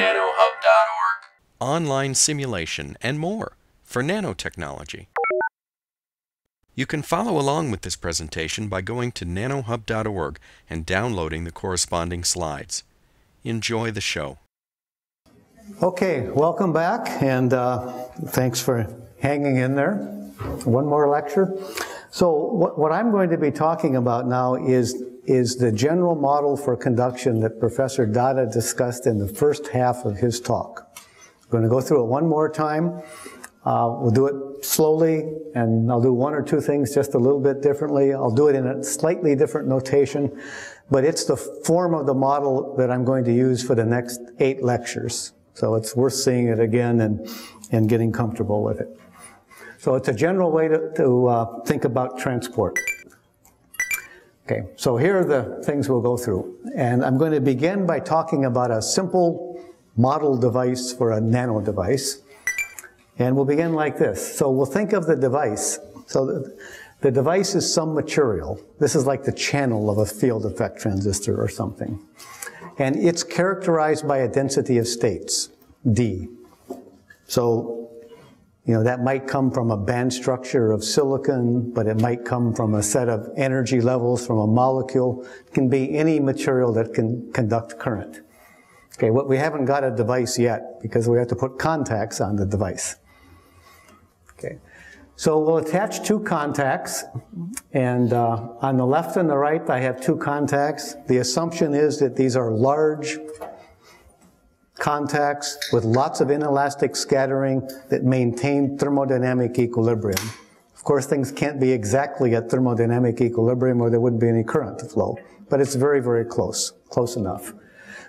nanohub.org. online simulation, and more for nanotechnology. You can follow along with this presentation by going to nanohub.org and downloading the corresponding slides. Enjoy the show. Okay, welcome back, and uh, thanks for hanging in there. One more lecture. So, what, what I'm going to be talking about now is, is the general model for conduction that Professor Datta discussed in the first half of his talk. I'm going to go through it one more time. Uh, we'll do it slowly, and I'll do one or two things just a little bit differently. I'll do it in a slightly different notation, but it's the form of the model that I'm going to use for the next eight lectures. So it's worth seeing it again and, and getting comfortable with it. So it's a general way to, to uh, think about transport. Okay, so here are the things we'll go through. And I'm going to begin by talking about a simple model device for a nano device. And we'll begin like this. So we'll think of the device. So the, the device is some material. This is like the channel of a field effect transistor or something. And it's characterized by a density of states, D. So, you know, that might come from a band structure of silicon, but it might come from a set of energy levels from a molecule. It can be any material that can conduct current. Okay, what we haven't got a device yet because we have to put contacts on the device. Okay, so we'll attach two contacts, and uh, on the left and the right, I have two contacts. The assumption is that these are large contacts with lots of inelastic scattering that maintain thermodynamic equilibrium. Of course, things can't be exactly at thermodynamic equilibrium or there wouldn't be any current flow, but it's very, very close, close enough.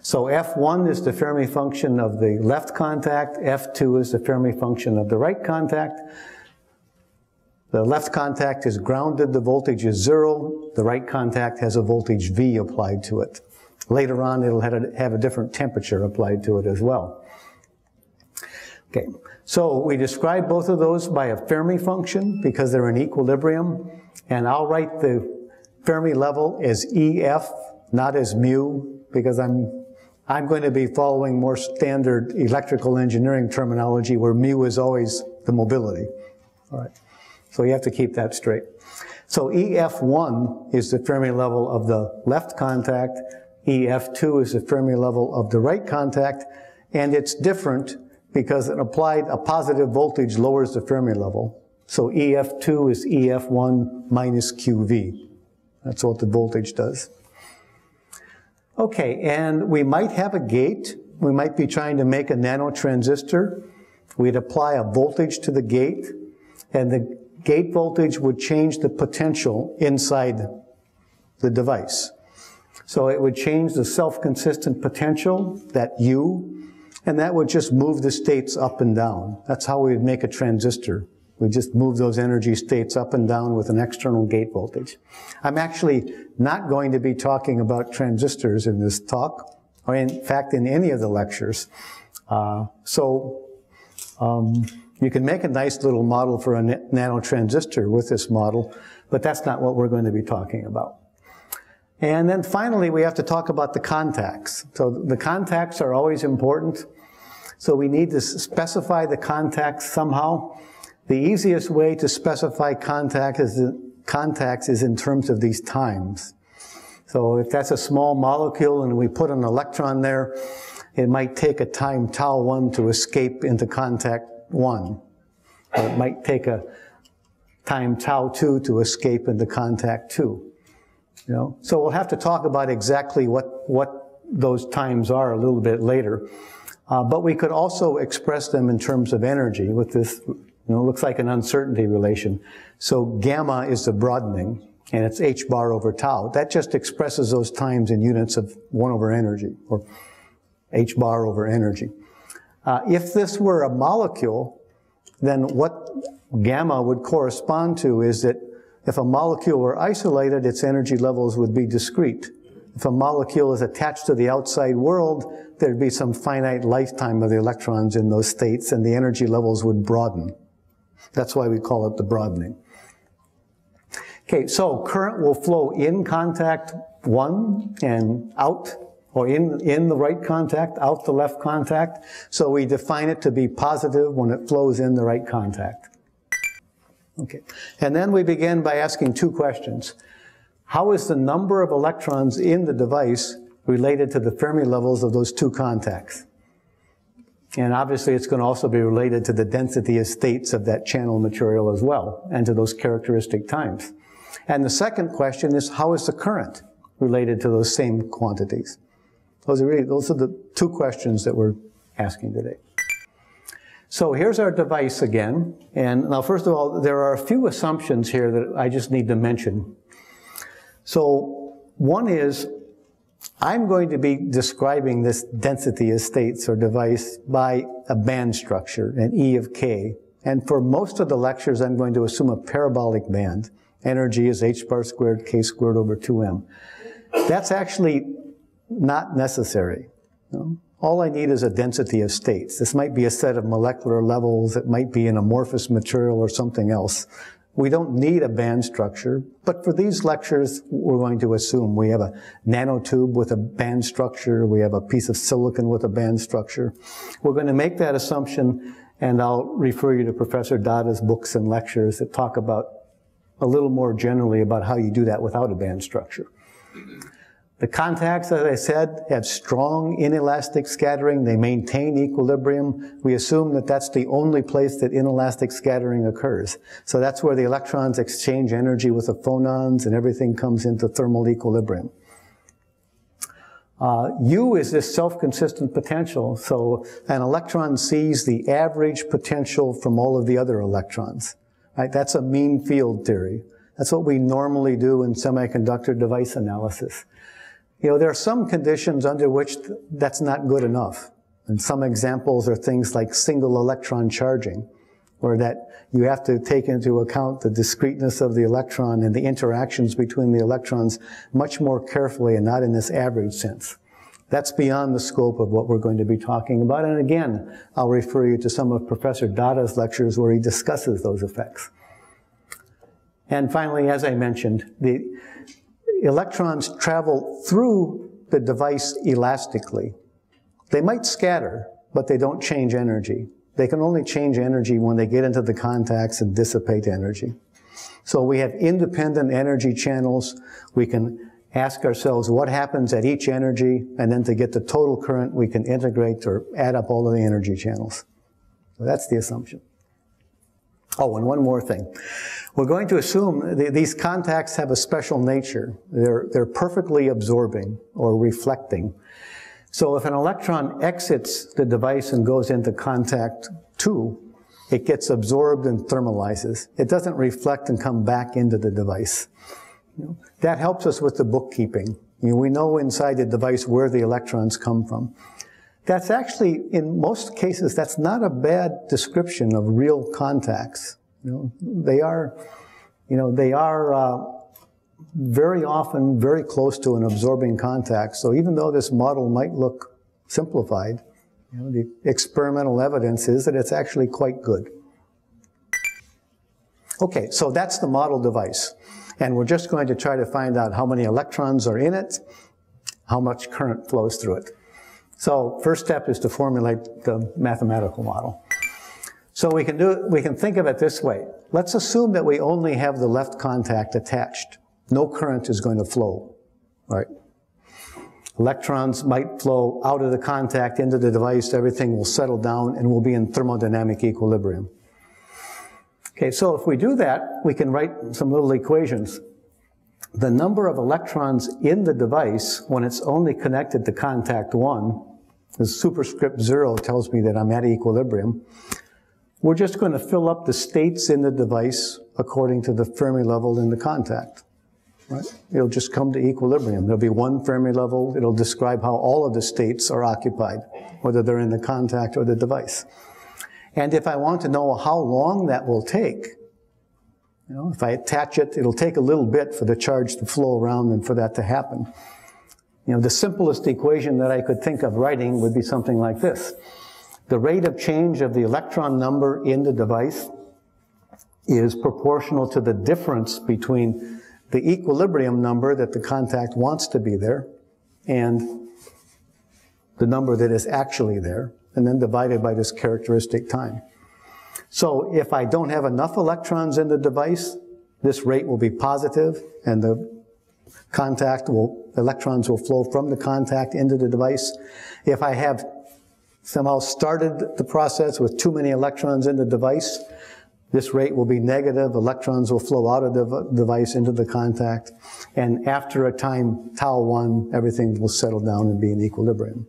So F1 is the Fermi function of the left contact, F2 is the Fermi function of the right contact. The left contact is grounded, the voltage is zero. The right contact has a voltage V applied to it. Later on, it'll have a, different temperature applied to it as well. Okay, so we describe both of those by a Fermi function because they're in equilibrium. And I'll write the Fermi level as EF, not as mu, because I'm, I'm going to be following more standard electrical engineering terminology where mu is always the mobility. All right. So you have to keep that straight. So EF1 is the Fermi level of the left contact. EF2 is the Fermi level of the right contact. And it's different because an applied, a positive voltage lowers the Fermi level. So EF2 is EF1 minus QV. That's what the voltage does. Okay, and we might have a gate. We might be trying to make a nanotransistor. We'd apply a voltage to the gate, and the gate voltage would change the potential inside the device. So it would change the self-consistent potential, that U, and that would just move the states up and down. That's how we would make a transistor. We just move those energy states up and down with an external gate voltage. I'm actually not going to be talking about transistors in this talk, or in fact in any of the lectures. Uh, so um, you can make a nice little model for a nanotransistor with this model, but that's not what we're going to be talking about. And then finally, we have to talk about the contacts. So the contacts are always important. So we need to specify the contacts somehow. The easiest way to specify contact is contacts is in terms of these times. So if that's a small molecule and we put an electron there, it might take a time tau 1 to escape into contact 1. Or it might take a time tau 2 to escape into contact 2. You know? So we'll have to talk about exactly what, what those times are a little bit later. Uh, but we could also express them in terms of energy with this, you know, looks like an uncertainty relation. So gamma is the broadening, and it's h bar over tau. That just expresses those times in units of 1 over energy, or h bar over energy. Uh, if this were a molecule, then what gamma would correspond to is that if a molecule were isolated, its energy levels would be discrete. If a molecule is attached to the outside world, there'd be some finite lifetime of the electrons in those states and the energy levels would broaden. That's why we call it the broadening. Okay, so current will flow in contact one and out or in, in the right contact, out the left contact. So we define it to be positive when it flows in the right contact. Okay. And then we begin by asking two questions. How is the number of electrons in the device related to the Fermi levels of those two contacts? And obviously it's going to also be related to the density of states of that channel material as well, and to those characteristic times. And the second question is, how is the current related to those same quantities? Those are really, those are the two questions that we're asking today. So here's our device again. And now, first of all, there are a few assumptions here that I just need to mention. So one is, I'm going to be describing this density of states or device by a band structure, an E of K. And for most of the lectures, I'm going to assume a parabolic band. Energy is h bar squared k squared over 2m. That's actually not necessary. All I need is a density of states. This might be a set of molecular levels. It might be an amorphous material or something else. We don't need a band structure, but for these lectures, we're going to assume we have a nanotube with a band structure. We have a piece of silicon with a band structure. We're going to make that assumption, and I'll refer you to Professor Datta's books and lectures that talk about a little more generally about how you do that without a band structure. The contacts, as I said, have strong inelastic scattering. They maintain equilibrium. We assume that that's the only place that inelastic scattering occurs. So that's where the electrons exchange energy with the phonons and everything comes into thermal equilibrium. Uh, U is this self-consistent potential. So an electron sees the average potential from all of the other electrons. Right? That's a mean field theory. That's what we normally do in semiconductor device analysis. You know, there are some conditions under which that's not good enough. And some examples are things like single electron charging, where that you have to take into account the discreteness of the electron and the interactions between the electrons much more carefully and not in this average sense. That's beyond the scope of what we're going to be talking about. And again, I'll refer you to some of Professor Datta's lectures where he discusses those effects. And finally, as I mentioned, the, electrons travel through the device elastically. They might scatter, but they don't change energy. They can only change energy when they get into the contacts and dissipate energy. So we have independent energy channels. We can ask ourselves what happens at each energy, and then to get the total current, we can integrate or add up all of the energy channels. So that's the assumption. Oh, and one more thing. We're going to assume th these contacts have a special nature. They're, they're perfectly absorbing or reflecting. So if an electron exits the device and goes into contact two, it gets absorbed and thermalizes. It doesn't reflect and come back into the device. You know, that helps us with the bookkeeping. We know inside the device where the electrons come from. That's actually, in most cases, that's not a bad description of real contacts. You know, they are, you know, they are uh, very often very close to an absorbing contact. So even though this model might look simplified, you know, the experimental evidence is that it's actually quite good. Okay, so that's the model device. And we're just going to try to find out how many electrons are in it, how much current flows through it. So first step is to formulate the mathematical model. So we can do, we can think of it this way. Let's assume that we only have the left contact attached. No current is going to flow, right? Electrons might flow out of the contact into the device, everything will settle down and we'll be in thermodynamic equilibrium. Okay, so if we do that, we can write some little equations the number of electrons in the device when it's only connected to contact one, the superscript zero tells me that I'm at equilibrium. We're just going to fill up the states in the device according to the Fermi level in the contact. Right? It'll just come to equilibrium. There'll be one Fermi level. It'll describe how all of the states are occupied, whether they're in the contact or the device. And if I want to know how long that will take, you know, if I attach it, it'll take a little bit for the charge to flow around and for that to happen. You know, the simplest equation that I could think of writing would be something like this. The rate of change of the electron number in the device is proportional to the difference between the equilibrium number that the contact wants to be there and the number that is actually there, and then divided by this characteristic time. So if I don't have enough electrons in the device, this rate will be positive, and the contact will, electrons will flow from the contact into the device. If I have somehow started the process with too many electrons in the device, this rate will be negative. Electrons will flow out of the device into the contact. And after a time, tau 1, everything will settle down and be in equilibrium.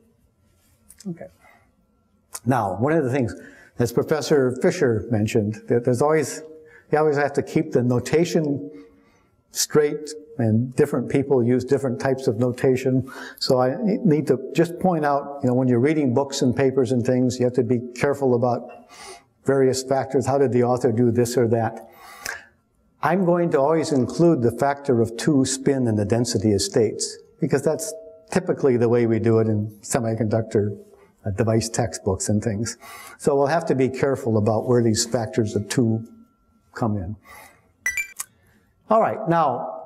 Okay. Now, one of the things, as Professor Fisher mentioned, that there's always, you always have to keep the notation straight and different people use different types of notation. So I need to just point out, you know, when you're reading books and papers and things, you have to be careful about various factors. How did the author do this or that? I'm going to always include the factor of two spin in the density of states because that's typically the way we do it in semiconductor uh, device textbooks and things. So we'll have to be careful about where these factors of two come in. All right, now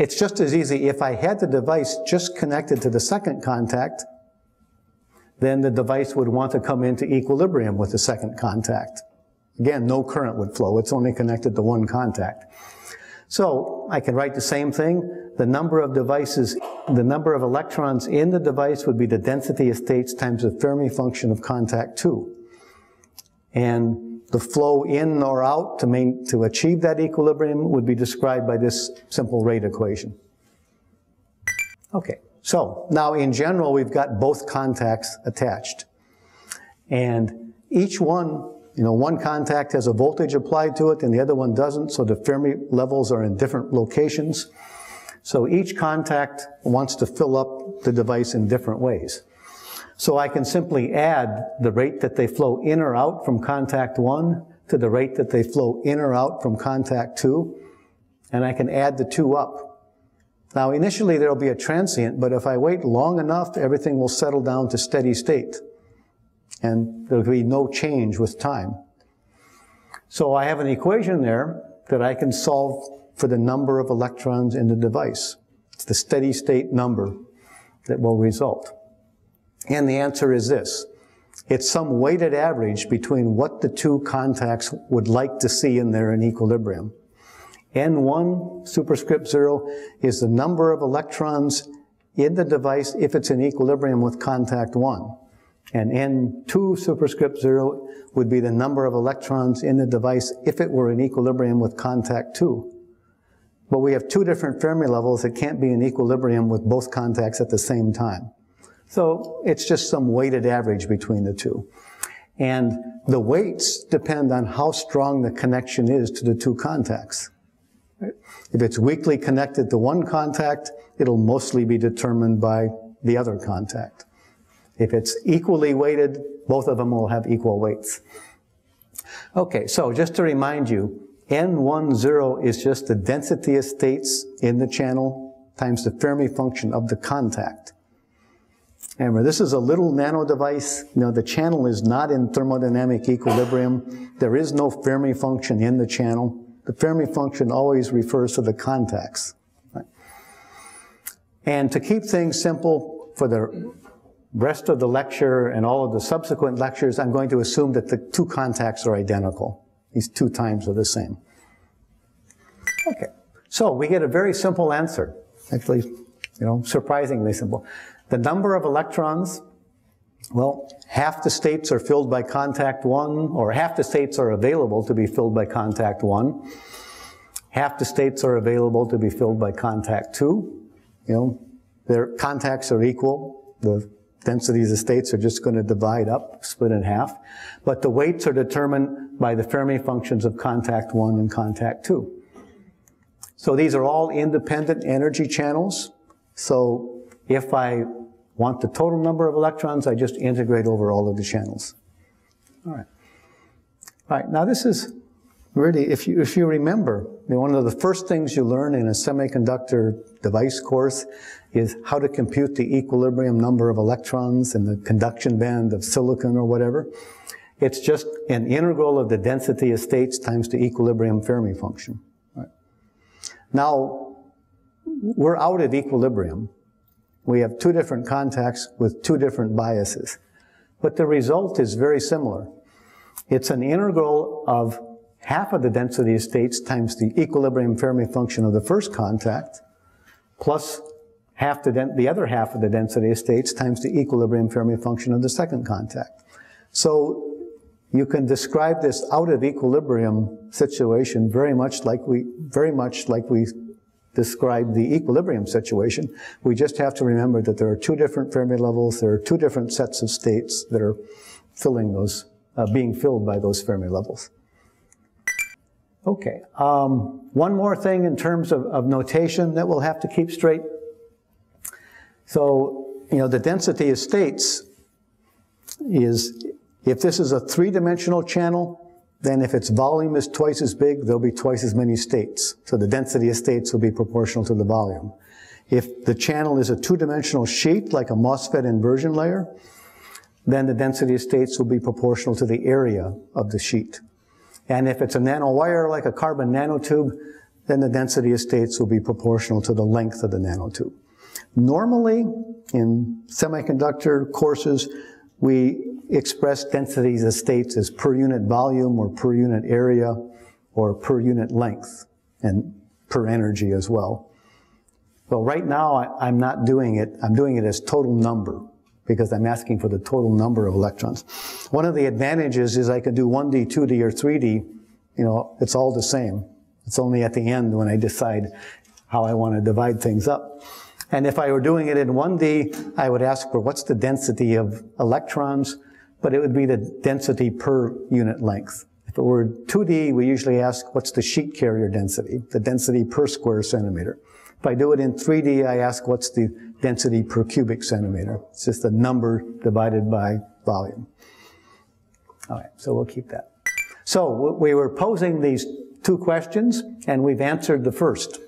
it's just as easy if I had the device just connected to the second contact, then the device would want to come into equilibrium with the second contact. Again, no current would flow. It's only connected to one contact. So I can write the same thing. The number of devices, the number of electrons in the device would be the density of states times the Fermi function of contact 2. And the flow in or out to, main, to achieve that equilibrium would be described by this simple rate equation. Okay, so now in general, we've got both contacts attached. And each one, you know, one contact has a voltage applied to it and the other one doesn't, so the Fermi levels are in different locations. So each contact wants to fill up the device in different ways. So I can simply add the rate that they flow in or out from contact one to the rate that they flow in or out from contact two, and I can add the two up. Now initially there'll be a transient, but if I wait long enough, everything will settle down to steady state. And there'll be no change with time. So I have an equation there that I can solve for the number of electrons in the device. It's the steady state number that will result. And the answer is this. It's some weighted average between what the two contacts would like to see in there in equilibrium. N1 superscript 0 is the number of electrons in the device if it's in equilibrium with contact 1. And N2 superscript 0 would be the number of electrons in the device if it were in equilibrium with contact 2. But we have two different Fermi levels that can't be in equilibrium with both contacts at the same time. So it's just some weighted average between the two. And the weights depend on how strong the connection is to the two contacts. If it's weakly connected to one contact, it'll mostly be determined by the other contact. If it's equally weighted, both of them will have equal weights. Okay, so just to remind you, N10 is just the density of states in the channel times the Fermi function of the contact. This is a little nano device. You know, the channel is not in thermodynamic equilibrium. There is no Fermi function in the channel. The Fermi function always refers to the contacts. And to keep things simple for the rest of the lecture and all of the subsequent lectures, I'm going to assume that the two contacts are identical. These two times are the same. Okay. So we get a very simple answer. Actually, you know, surprisingly simple. The number of electrons, well, half the states are filled by contact one, or half the states are available to be filled by contact one. Half the states are available to be filled by contact two. You know, their contacts are equal. The densities of states are just going to divide up, split in half. But the weights are determined by the Fermi functions of contact one and contact two. So these are all independent energy channels. So if I want the total number of electrons, I just integrate over all of the channels. All right. All right, now this is really, if you, if you remember, one of the first things you learn in a semiconductor device course is how to compute the equilibrium number of electrons in the conduction band of silicon or whatever. It's just an integral of the density of states times the equilibrium Fermi function. Right. Now, we're out of equilibrium. We have two different contacts with two different biases. But the result is very similar. It's an integral of half of the density of states times the equilibrium Fermi function of the first contact, plus half the, the other half of the density of states times the equilibrium Fermi function of the second contact. So you can describe this out of equilibrium situation very much like we, very much like we describe the equilibrium situation. We just have to remember that there are two different Fermi levels, there are two different sets of states that are filling those, uh, being filled by those Fermi levels. Okay, um, one more thing in terms of, of notation that we'll have to keep straight. So, you know, the density of states is, if this is a three-dimensional channel, then if its volume is twice as big, there'll be twice as many states. So the density of states will be proportional to the volume. If the channel is a two-dimensional sheet, like a MOSFET inversion layer, then the density of states will be proportional to the area of the sheet. And if it's a nanowire, like a carbon nanotube, then the density of states will be proportional to the length of the nanotube. Normally, in semiconductor courses, we express densities of states as per unit volume or per unit area or per unit length and per energy as well. Well, right now I, am not doing it. I'm doing it as total number because I'm asking for the total number of electrons. One of the advantages is I can do 1D, 2D, or 3D. You know, it's all the same. It's only at the end when I decide how I want to divide things up. And if I were doing it in 1D, I would ask for what's the density of electrons, but it would be the density per unit length. If it were 2D, we usually ask what's the sheet carrier density, the density per square centimeter. If I do it in 3D, I ask what's the density per cubic centimeter. It's just the number divided by volume. All right, so we'll keep that. So we were posing these two questions, and we've answered the first.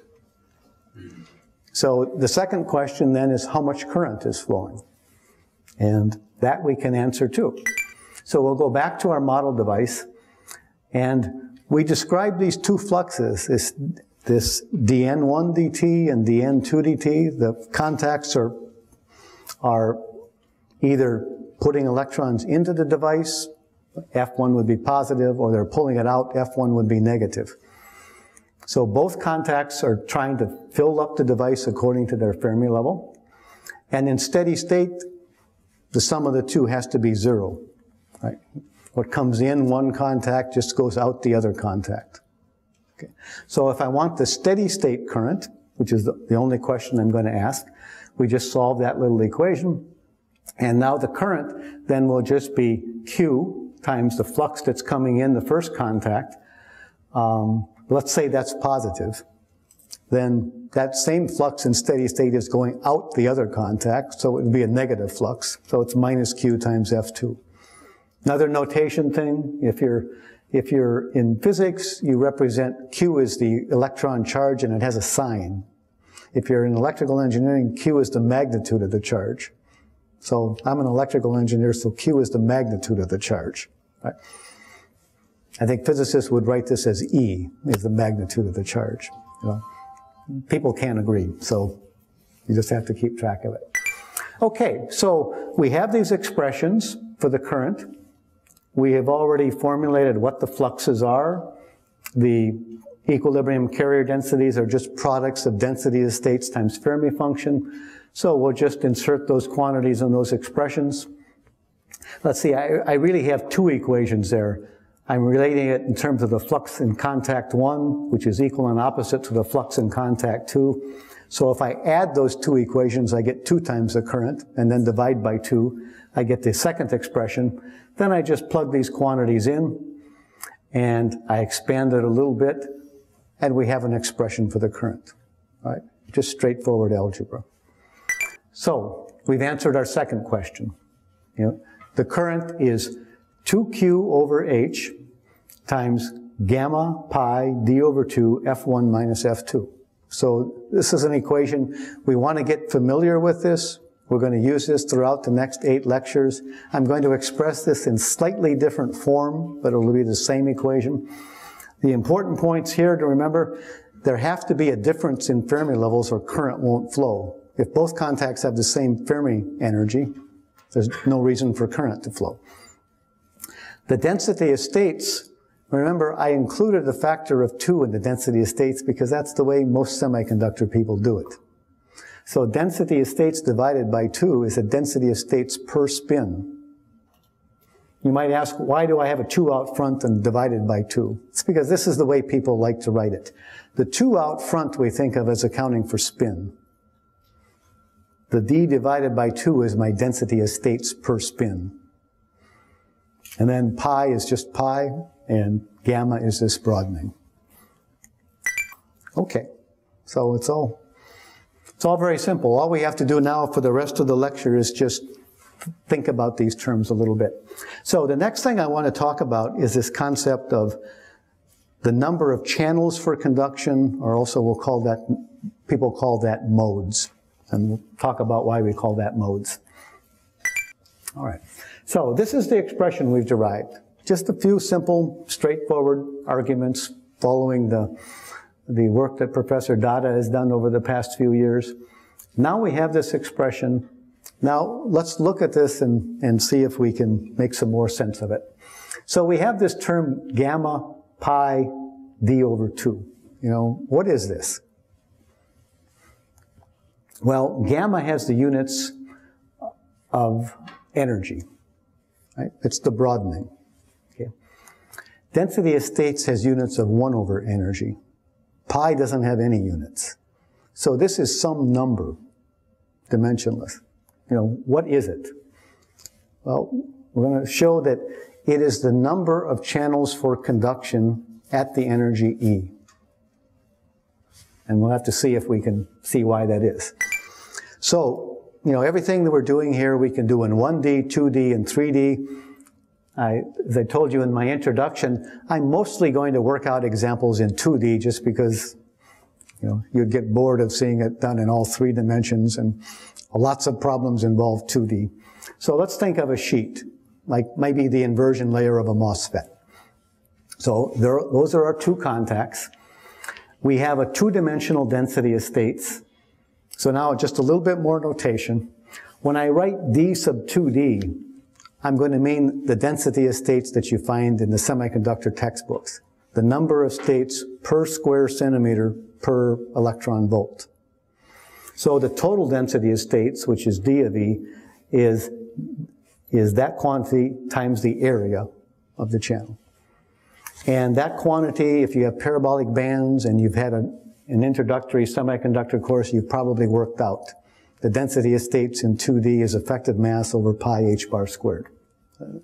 So the second question then is how much current is flowing? And that we can answer too. So we'll go back to our model device and we describe these two fluxes, this, this dn1 dt and dn2 dt. The contacts are, are either putting electrons into the device, F1 would be positive, or they're pulling it out, F1 would be negative. So both contacts are trying to fill up the device according to their Fermi level. And in steady state, the sum of the two has to be zero. Right? What comes in one contact just goes out the other contact. Okay. So if I want the steady state current, which is the, only question I'm going to ask, we just solve that little equation. And now the current then will just be Q times the flux that's coming in the first contact. Um, let's say that's positive. Then that same flux in steady state is going out the other contact, so it would be a negative flux. So it's minus Q times F2. Another notation thing, if you're, if you're in physics, you represent Q as the electron charge and it has a sign. If you're in electrical engineering, Q is the magnitude of the charge. So I'm an electrical engineer, so Q is the magnitude of the charge. Right? I think physicists would write this as E, is the magnitude of the charge. You know? People can't agree, so you just have to keep track of it. Okay, so we have these expressions for the current. We have already formulated what the fluxes are. The equilibrium carrier densities are just products of density of states times Fermi function. So we'll just insert those quantities in those expressions. Let's see, I, I really have two equations there. I'm relating it in terms of the flux in contact one, which is equal and opposite to the flux in contact two. So if I add those two equations, I get two times the current, and then divide by two, I get the second expression. Then I just plug these quantities in, and I expand it a little bit, and we have an expression for the current. Right? Just straightforward algebra. So we've answered our second question. You know, the current is 2q over h times gamma pi d over 2 f1 minus f2. So this is an equation. We want to get familiar with this. We're going to use this throughout the next eight lectures. I'm going to express this in slightly different form, but it'll be the same equation. The important points here to remember, there have to be a difference in Fermi levels or current won't flow. if both contacts have the same Fermi energy, there's no reason for current to flow. The density of states, remember I included a factor of two in the density of states because that's the way most semiconductor people do it. So density of states divided by two is a density of states per spin. You might ask, why do I have a two out front and divided by two? It's because this is the way people like to write it. The two out front we think of as accounting for spin. The d divided by 2 is my density of states per spin. And then pi is just pi, and gamma is this broadening. Okay, so it's all, it's all very simple. All we have to do now for the rest of the lecture is just think about these terms a little bit. So the next thing I want to talk about is this concept of the number of channels for conduction, or also we'll call that, people call that modes. And we'll talk about why we call that modes. All right. So this is the expression we've derived. Just a few simple, straightforward arguments following the, the work that Professor Datta has done over the past few years. Now we have this expression. Now let's look at this and, and see if we can make some more sense of it. So we have this term gamma pi d over 2. You know, what is this? Well, gamma has the units of energy. Right? It's the broadening. Okay. Density of states has units of 1 over energy. Pi doesn't have any units. So this is some number, dimensionless. You know, what is it? Well, we're going to show that it is the number of channels for conduction at the energy E. And we'll have to see if we can see why that is. So, you know, everything that we're doing here, we can do in 1D, 2D, and 3D. I, as I told you in my introduction, I'm mostly going to work out examples in 2D just because, you know, you'd get bored of seeing it done in all three dimensions and lots of problems involve 2D. So let's think of a sheet, like maybe the inversion layer of a MOSFET. So there, those are our two contacts. We have a two-dimensional density of states so now just a little bit more notation. When I write D sub 2D, I'm going to mean the density of states that you find in the semiconductor textbooks. The number of states per square centimeter per electron volt. So the total density of states, which is D of E, is, is that quantity times the area of the channel. And that quantity, if you have parabolic bands and you've had a an introductory semiconductor course, you've probably worked out. The density of states in 2D is effective mass over pi h bar squared.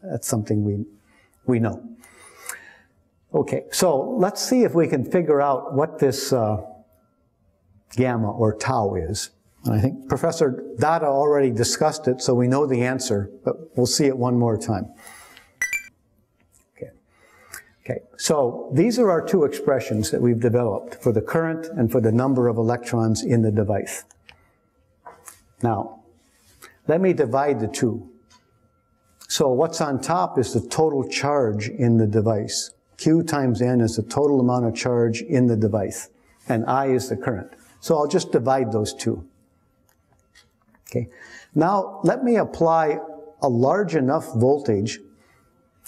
That's something we, we know. Okay, so let's see if we can figure out what this uh, gamma or tau is. And I think Professor Datta already discussed it, so we know the answer, but we'll see it one more time. Okay, so these are our two expressions that we've developed for the current and for the number of electrons in the device. Now, let me divide the two. So what's on top is the total charge in the device. Q times N is the total amount of charge in the device, and I is the current. So I'll just divide those two. Okay. Now, let me apply a large enough voltage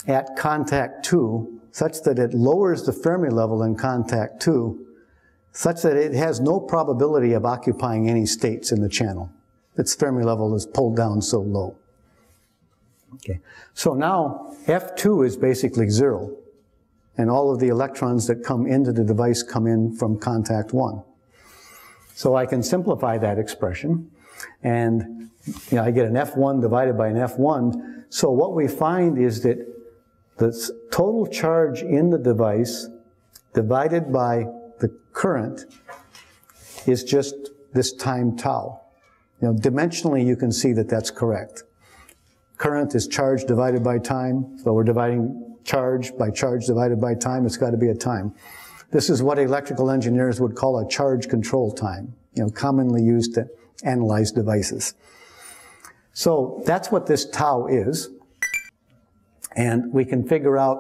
at contact 2 such that it lowers the Fermi level in contact 2, such that it has no probability of occupying any states in the channel. Its Fermi level is pulled down so low. Okay. So now F2 is basically zero, and all of the electrons that come into the device come in from contact 1. So I can simplify that expression, and you know, I get an F1 divided by an F1. So what we find is that the total charge in the device divided by the current is just this time tau. You know, dimensionally you can see that that's correct. Current is charge divided by time, so we're dividing charge by charge divided by time, it's got to be a time. This is what electrical engineers would call a charge control time, you know, commonly used to analyze devices. So that's what this tau is and we can figure out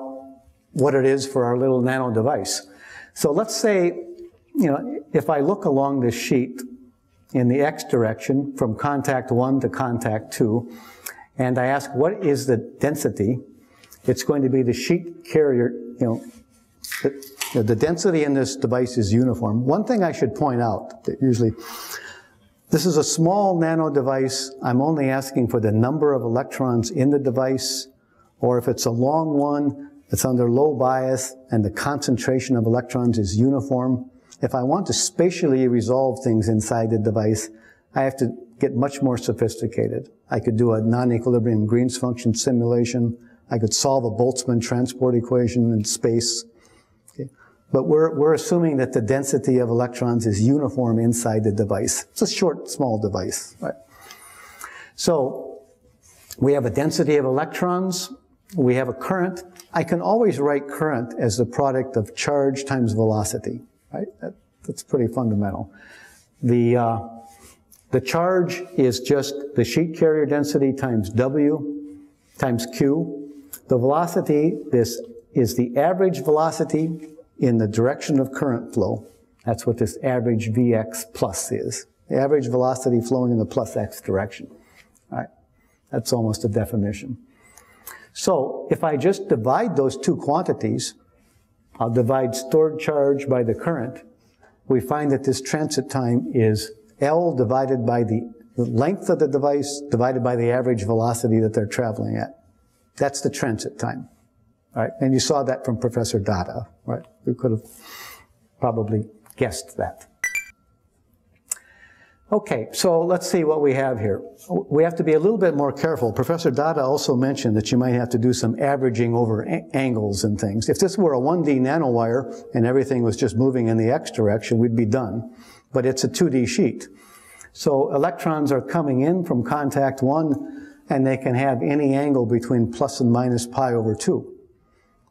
what it is for our little nano device. So let's say, you know, if I look along this sheet, in the x direction from contact 1 to contact 2, and I ask what is the density, it's going to be the sheet carrier, you know, the, the density in this device is uniform. One thing I should point out that usually this is a small nano device. I'm only asking for the number of electrons in the device, or if it's a long one, it's under low bias and the concentration of electrons is uniform. If I want to spatially resolve things inside the device, I have to get much more sophisticated. I could do a non-equilibrium Green's function simulation. I could solve a Boltzmann transport equation in space. But we're, we're assuming that the density of electrons is uniform inside the device. It's a short, small device. Right? So we have a density of electrons. We have a current. I can always write current as the product of charge times velocity. Right? That, that's pretty fundamental. The, uh, the charge is just the sheet carrier density times W times Q. The velocity, this is the average velocity in the direction of current flow. That's what this average Vx plus is. The average velocity flowing in the plus x direction. All right. That's almost a definition. So if I just divide those two quantities, I'll divide stored charge by the current, we find that this transit time is L divided by the length of the device divided by the average velocity that they're traveling at. That's the transit time. Right? And you saw that from Professor Datta, right? We could have probably guessed that. Okay, so let's see what we have here. We have to be a little bit more careful. Professor Datta also mentioned that you might have to do some averaging over angles and things. If this were a 1D nanowire and everything was just moving in the x direction, we'd be done. But it's a 2D sheet. So electrons are coming in from contact 1 and they can have any angle between plus and minus pi over 2.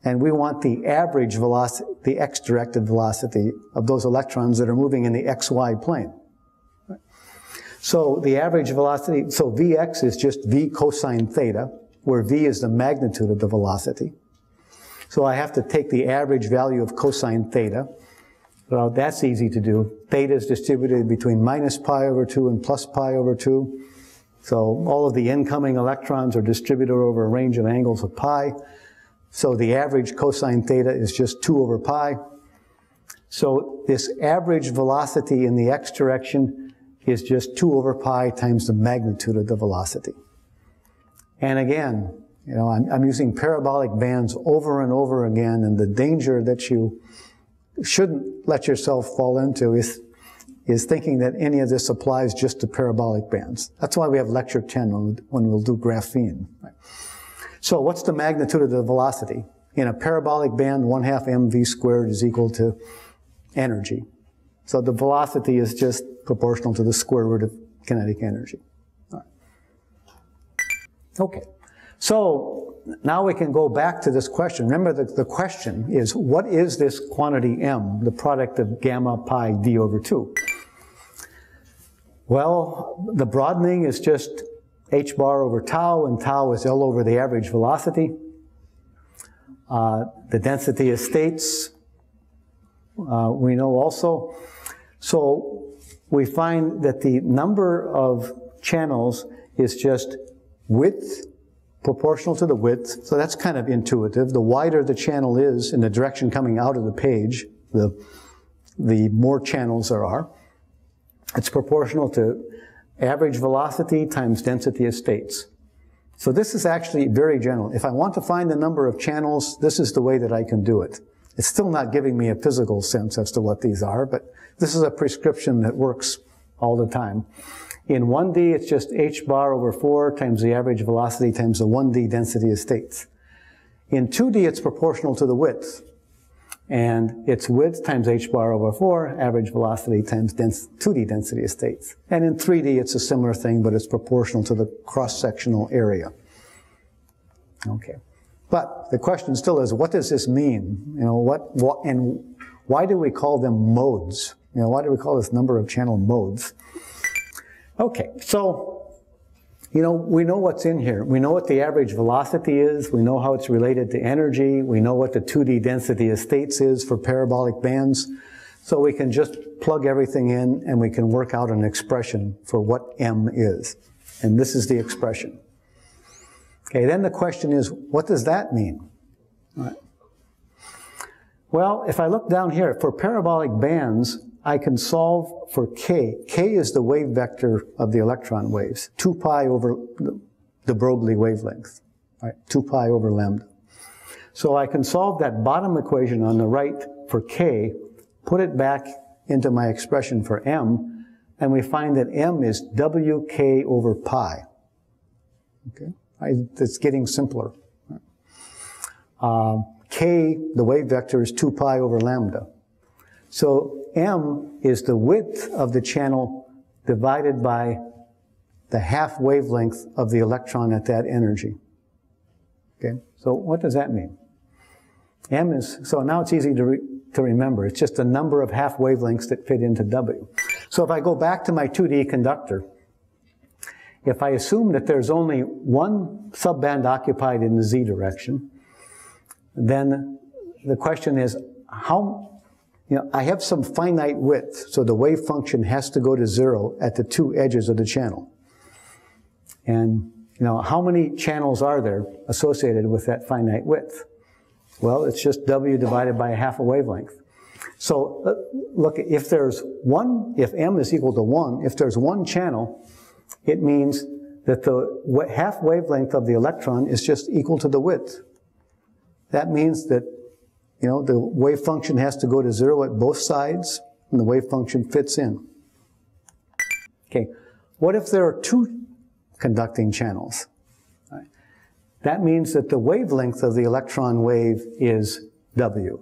And we want the average velocity, the x-directed velocity of those electrons that are moving in the xy plane. So the average velocity, so Vx is just V cosine theta, where V is the magnitude of the velocity. So I have to take the average value of cosine theta. Well, that's easy to do. Theta is distributed between minus pi over 2 and plus pi over 2. So all of the incoming electrons are distributed over a range of angles of pi. So the average cosine theta is just 2 over pi. So this average velocity in the x direction is just 2 over pi times the magnitude of the velocity. And again, you know, I'm, I'm using parabolic bands over and over again, and the danger that you shouldn't let yourself fall into is, is thinking that any of this applies just to parabolic bands. That's why we have lecture 10 when, when we'll do graphene. So what's the magnitude of the velocity? In a parabolic band, 1 half mv squared is equal to energy. So the velocity is just proportional to the square root of kinetic energy. Okay. So now we can go back to this question. Remember the, the question is, what is this quantity m, the product of gamma pi d over 2? Well, the broadening is just h bar over tau, and tau is L over the average velocity. Uh, the density of states, uh, we know also. So we find that the number of channels is just width proportional to the width. So that's kind of intuitive. The wider the channel is in the direction coming out of the page, the, the more channels there are. It's proportional to average velocity times density of states. So this is actually very general. If I want to find the number of channels, this is the way that I can do it. It's still not giving me a physical sense as to what these are, but this is a prescription that works all the time. In 1D, it's just h bar over 4 times the average velocity times the 1D density of states. In 2D, it's proportional to the width and it's width times h bar over 4, average velocity times dens 2D density of states. And in 3D, it's a similar thing, but it's proportional to the cross-sectional area. Okay. But the question still is, what does this mean? You know, what, what, and why do we call them modes? You know, why do we call this number of channel modes? Okay, so you know, we know what's in here. We know what the average velocity is. We know how it's related to energy. We know what the 2D density of states is for parabolic bands. So we can just plug everything in and we can work out an expression for what M is. And this is the expression. Okay, then the question is, what does that mean? Well, if I look down here, for parabolic bands, I can solve for k. k is the wave vector of the electron waves, 2 pi over de Broglie wavelength, right? 2 pi over lambda. So I can solve that bottom equation on the right for k, put it back into my expression for m, and we find that m is wk over pi. Okay, it's getting simpler. Uh, k, the wave vector, is 2 pi over lambda. So m is the width of the channel divided by the half wavelength of the electron at that energy. Okay, so what does that mean? M is, so now it's easy to, re, to remember. It's just the number of half wavelengths that fit into W. So if I go back to my 2D conductor, if I assume that there's only one subband occupied in the Z direction, then the question is, how, you know, I have some finite width, so the wave function has to go to zero at the two edges of the channel. And, you know, how many channels are there associated with that finite width? Well, it's just W divided by a half a wavelength. So uh, look, if there's one, if M is equal to one, if there's one channel, it means that the half wavelength of the electron is just equal to the width. That means that, you know, the wave function has to go to zero at both sides, and the wave function fits in. Okay, what if there are two conducting channels? That means that the wavelength of the electron wave is W.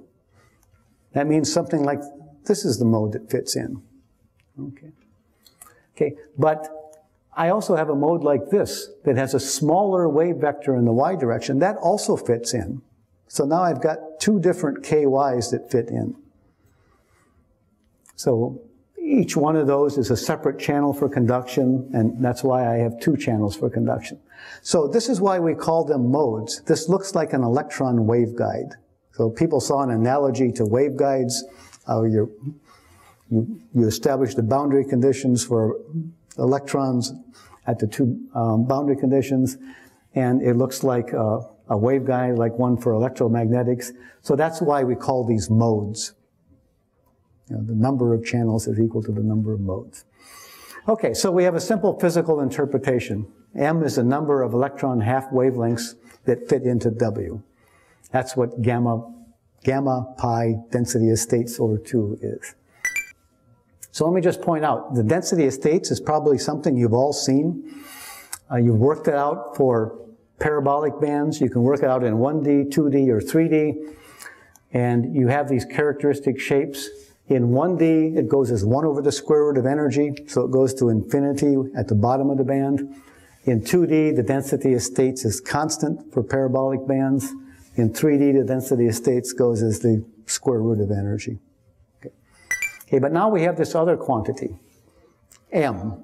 That means something like this is the mode that fits in. Okay. Okay, but I also have a mode like this that has a smaller wave vector in the y direction. That also fits in. So now I've got two different KYs that fit in. So each one of those is a separate channel for conduction, and that's why I have two channels for conduction. So this is why we call them modes. This looks like an electron waveguide. So people saw an analogy to waveguides. Uh, you, you establish the boundary conditions for electrons at the two um, boundary conditions, and it looks like a, a waveguide, like one for electromagnetics. So that's why we call these modes. You know, the number of channels is equal to the number of modes. Okay, so we have a simple physical interpretation. M is the number of electron half wavelengths that fit into W. That's what gamma, gamma pi density of states over 2 is. So let me just point out, the density of states is probably something you've all seen. Uh, you've worked it out for parabolic bands. You can work it out in 1D, 2D, or 3D. And you have these characteristic shapes. In 1D, it goes as 1 over the square root of energy, so it goes to infinity at the bottom of the band. In 2D, the density of states is constant for parabolic bands. In 3D, the density of states goes as the square root of energy. Okay, okay but now we have this other quantity, m.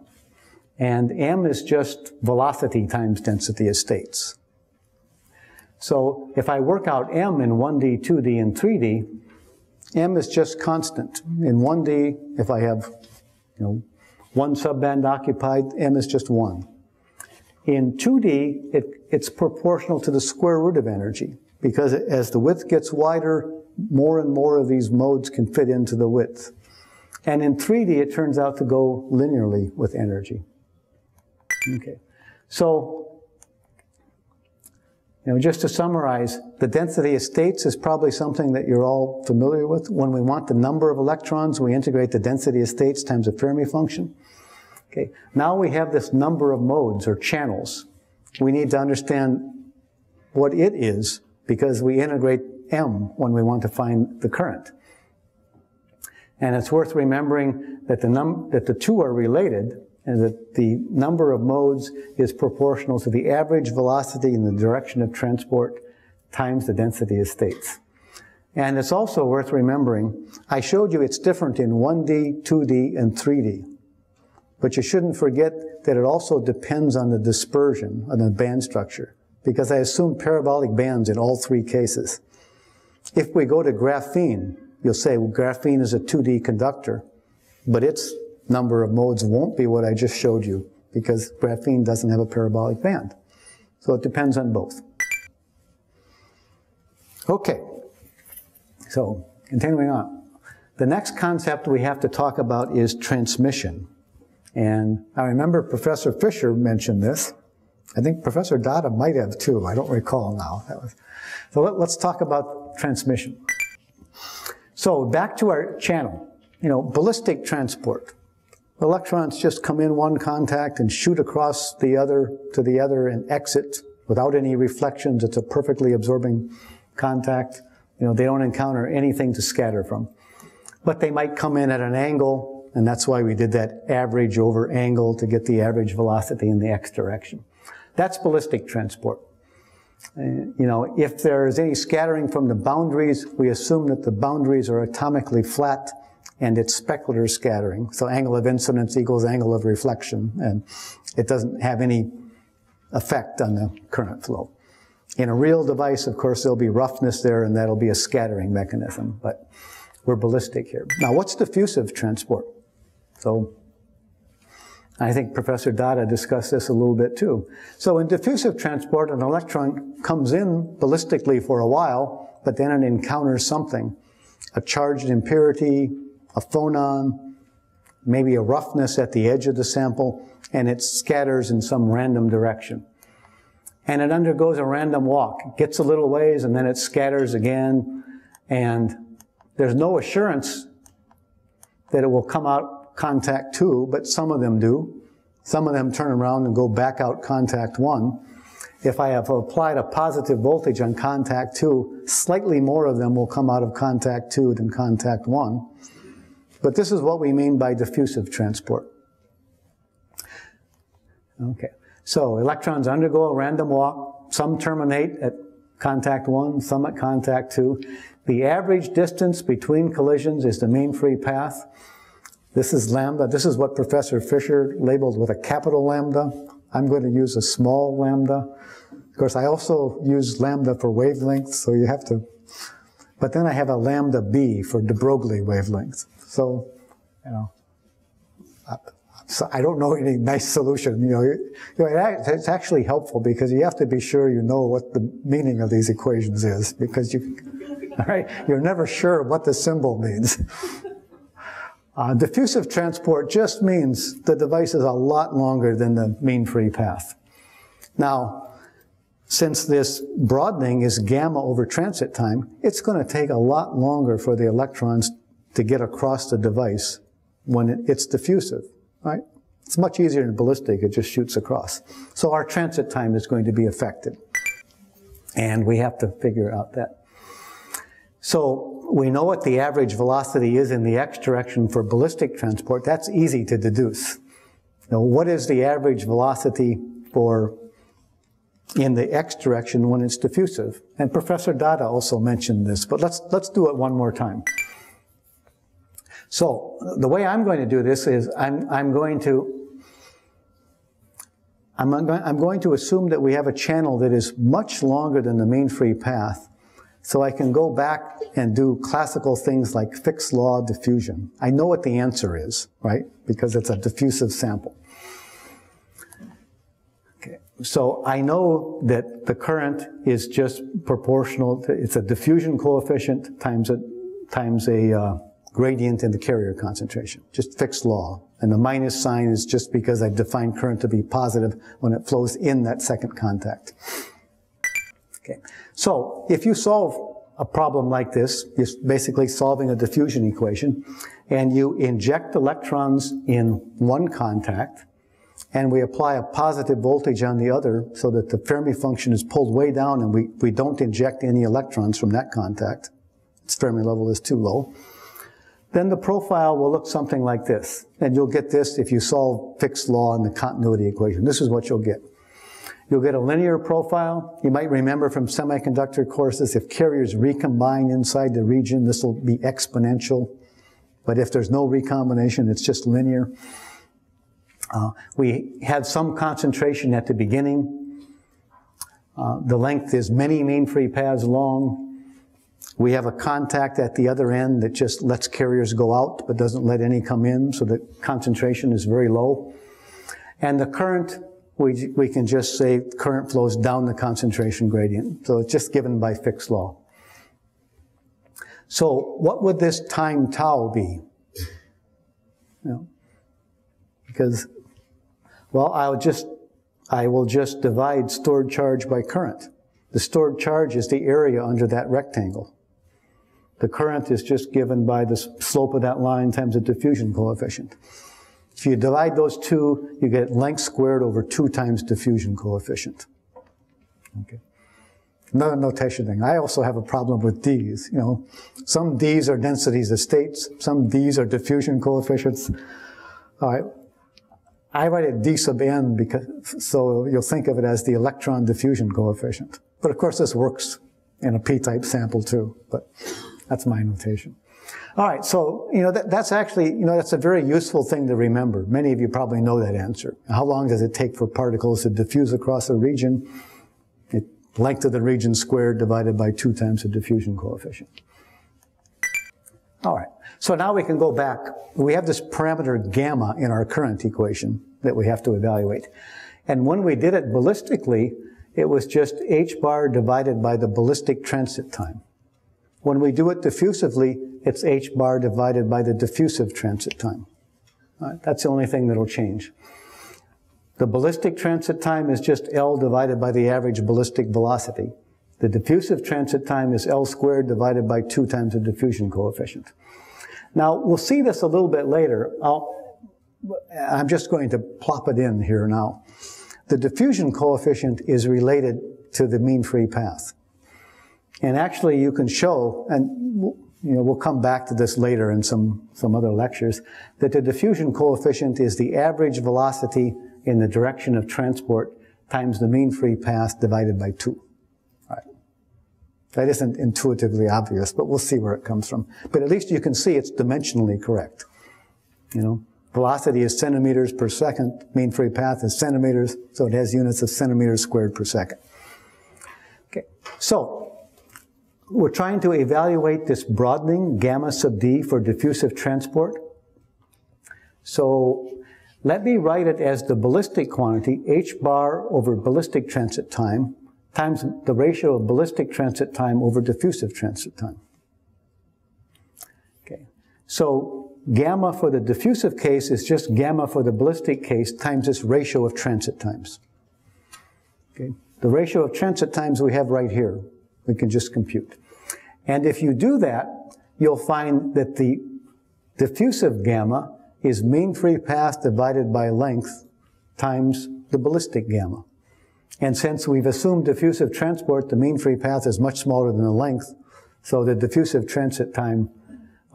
And m is just velocity times density of states. So if I work out m in 1D, 2D, and 3D, m is just constant. In 1D, if I have you know, one subband occupied, m is just 1. In 2D, it, it's proportional to the square root of energy because as the width gets wider, more and more of these modes can fit into the width. And in 3D, it turns out to go linearly with energy. Okay. So, you know, just to summarize, the density of states is probably something that you're all familiar with. When we want the number of electrons, we integrate the density of states times a Fermi function. Okay, now we have this number of modes or channels. We need to understand what it is because we integrate M when we want to find the current. And it's worth remembering that the, num that the two are related and that the number of modes is proportional to the average velocity in the direction of transport times the density of states. And it's also worth remembering, I showed you it's different in 1D, 2D, and 3D. But you shouldn't forget that it also depends on the dispersion of the band structure, because I assume parabolic bands in all three cases. If we go to graphene, you'll say well, graphene is a 2D conductor. but its number of modes won't be what I just showed you because graphene doesn't have a parabolic band. So it depends on both. Okay, so continuing on. The next concept we have to talk about is transmission. And I remember Professor Fisher mentioned this. I think Professor Datta might have too. I don't recall now. Was, so let, us talk about transmission. So back to our channel. You know, ballistic transport. Electrons just come in one contact and shoot across the other to the other and exit without any reflections. It's a perfectly absorbing contact. You know, they don't encounter anything to scatter from. But they might come in at an angle, and that's why we did that average over angle to get the average velocity in the x direction. That's ballistic transport. Uh, you know, if there's any scattering from the boundaries, we assume that the boundaries are atomically flat and it's specular scattering. So angle of incidence equals angle of reflection, and it doesn't have any effect on the current flow. In a real device, of course, there'll be roughness there and that'll be a scattering mechanism, but we're ballistic here. Now, what's diffusive transport? So, I think Professor Datta discussed this a little bit too. So in diffusive transport, an electron comes in ballistically for a while, but then it encounters something. A charged impurity, a phonon, maybe a roughness at the edge of the sample, and it scatters in some random direction and it undergoes a random walk. It gets a little ways and then it scatters again and there's no assurance that it will come out contact two, but some of them do. Some of them turn around and go back out contact one. If I have applied a positive voltage on contact two, slightly more of them will come out of contact two than contact one. But this is what we mean by diffusive transport. Okay. So electrons undergo a random walk. Some terminate at contact one, some at contact two. The average distance between collisions is the mean free path. This is lambda. This is what Professor Fisher labeled with a capital lambda. I'm going to use a small lambda. Of course, I also use lambda for wavelengths, so you have to. But then I have a lambda b for de Broglie wavelengths. So, you know, I don't know any nice solution. You know, you know, it's actually helpful because you have to be sure you know what the meaning of these equations is because you, all right, you're never sure what the symbol means. Uh, diffusive transport just means the device is a lot longer than the mean free path. Now, since this broadening is gamma over transit time, it's going to take a lot longer for the electrons to get across the device when it's diffusive right? It's much easier in ballistic, it just shoots across. So our transit time is going to be affected. And we have to figure out that. So we know what the average velocity is in the x direction for ballistic transport. That's easy to deduce. Now, what is the average velocity for in the x direction when it's diffusive? And Professor Datta also mentioned this, but let's, let's do it one more time. So the way I'm going to do this is I'm, I'm going to I'm, I'm going to assume that we have a channel that is much longer than the mean free path. So I can go back and do classical things like Fick's law diffusion. I know what the answer is, right? Because it's a diffusive sample. Okay. So I know that the current is just proportional. To, it's a diffusion coefficient times a, times a uh, gradient in the carrier concentration, just Fick's law. And the minus sign is just because I define current to be positive when it flows in that second contact. Okay. So if you solve a problem like this, you're basically solving a diffusion equation, and you inject electrons in one contact, and we apply a positive voltage on the other so that the Fermi function is pulled way down and we, we don't inject any electrons from that contact. Its Fermi level is too low then the profile will look something like this. And you'll get this if you solve Fick's law in the continuity equation. This is what you'll get. You'll get a linear profile. You might remember from semiconductor courses, if carriers recombine inside the region, this will be exponential. But if there's no recombination, it's just linear. Uh, we have some concentration at the beginning. Uh, the length is many mean free paths long. We have a contact at the other end that just lets carriers go out but doesn't let any come in, so the concentration is very low. And the current, we, we can just say current flows down the concentration gradient. So it's just given by Fick's law. So what would this time tau be? You know, because, well, I'll just, I will just divide stored charge by current. The stored charge is the area under that rectangle. The current is just given by the slope of that line times the diffusion coefficient. If you divide those two, you get length squared over 2 times diffusion coefficient. Okay. Another notation thing. I also have a problem with D's. You know, some D's are densities of states, some D's are diffusion coefficients. All right. I write it D sub n because, so you'll think of it as the electron diffusion coefficient. But of course this works in a p-type sample too, but that's my notation. All right, so, you know, that, that's actually, you know, that's a very useful thing to remember. Many of you probably know that answer. How long does it take for particles to diffuse across a region? length of the region squared divided by 2 times the diffusion coefficient. All right, so now we can go back. We have this parameter gamma in our current equation that we have to evaluate. And when we did it ballistically, it was just h bar divided by the ballistic transit time. When we do it diffusively, it's h bar divided by the diffusive transit time. Right, that's the only thing that'll change. The ballistic transit time is just L divided by the average ballistic velocity. The diffusive transit time is L squared divided by 2 times the diffusion coefficient. Now, we'll see this a little bit later. i am just going to plop it in here now. The diffusion coefficient is related to the mean free path. And actually, you can show, and you know, we'll come back to this later in some, some other lectures, that the diffusion coefficient is the average velocity in the direction of transport times the mean free path divided by 2. Right. That isn't intuitively obvious, but we'll see where it comes from. But at least you can see it's dimensionally correct. You know, velocity is centimeters per second, mean free path is centimeters, so it has units of centimeters squared per second. Okay, so we're trying to evaluate this broadening gamma sub d for diffusive transport. So let me write it as the ballistic quantity, h bar over ballistic transit time, times the ratio of ballistic transit time over diffusive transit time. Okay, so gamma for the diffusive case is just gamma for the ballistic case times this ratio of transit times. Okay, the ratio of transit times we have right here. We can just compute. And if you do that, you'll find that the diffusive gamma is mean free path divided by length times the ballistic gamma. And since we've assumed diffusive transport, the mean free path is much smaller than the length, so the diffusive transit time,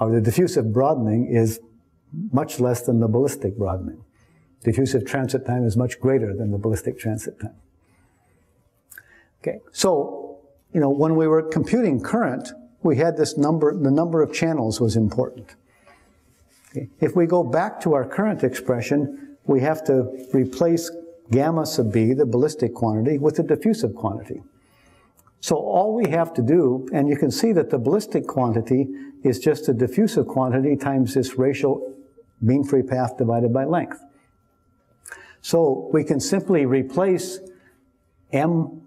or the diffusive broadening is much less than the ballistic broadening. Diffusive transit time is much greater than the ballistic transit time. Okay, so, you know, when we were computing current, we had this number, the number of channels was important. Okay. If we go back to our current expression, we have to replace gamma sub b, the ballistic quantity, with the diffusive quantity. So all we have to do, and you can see that the ballistic quantity is just the diffusive quantity times this ratio mean free path divided by length. So we can simply replace m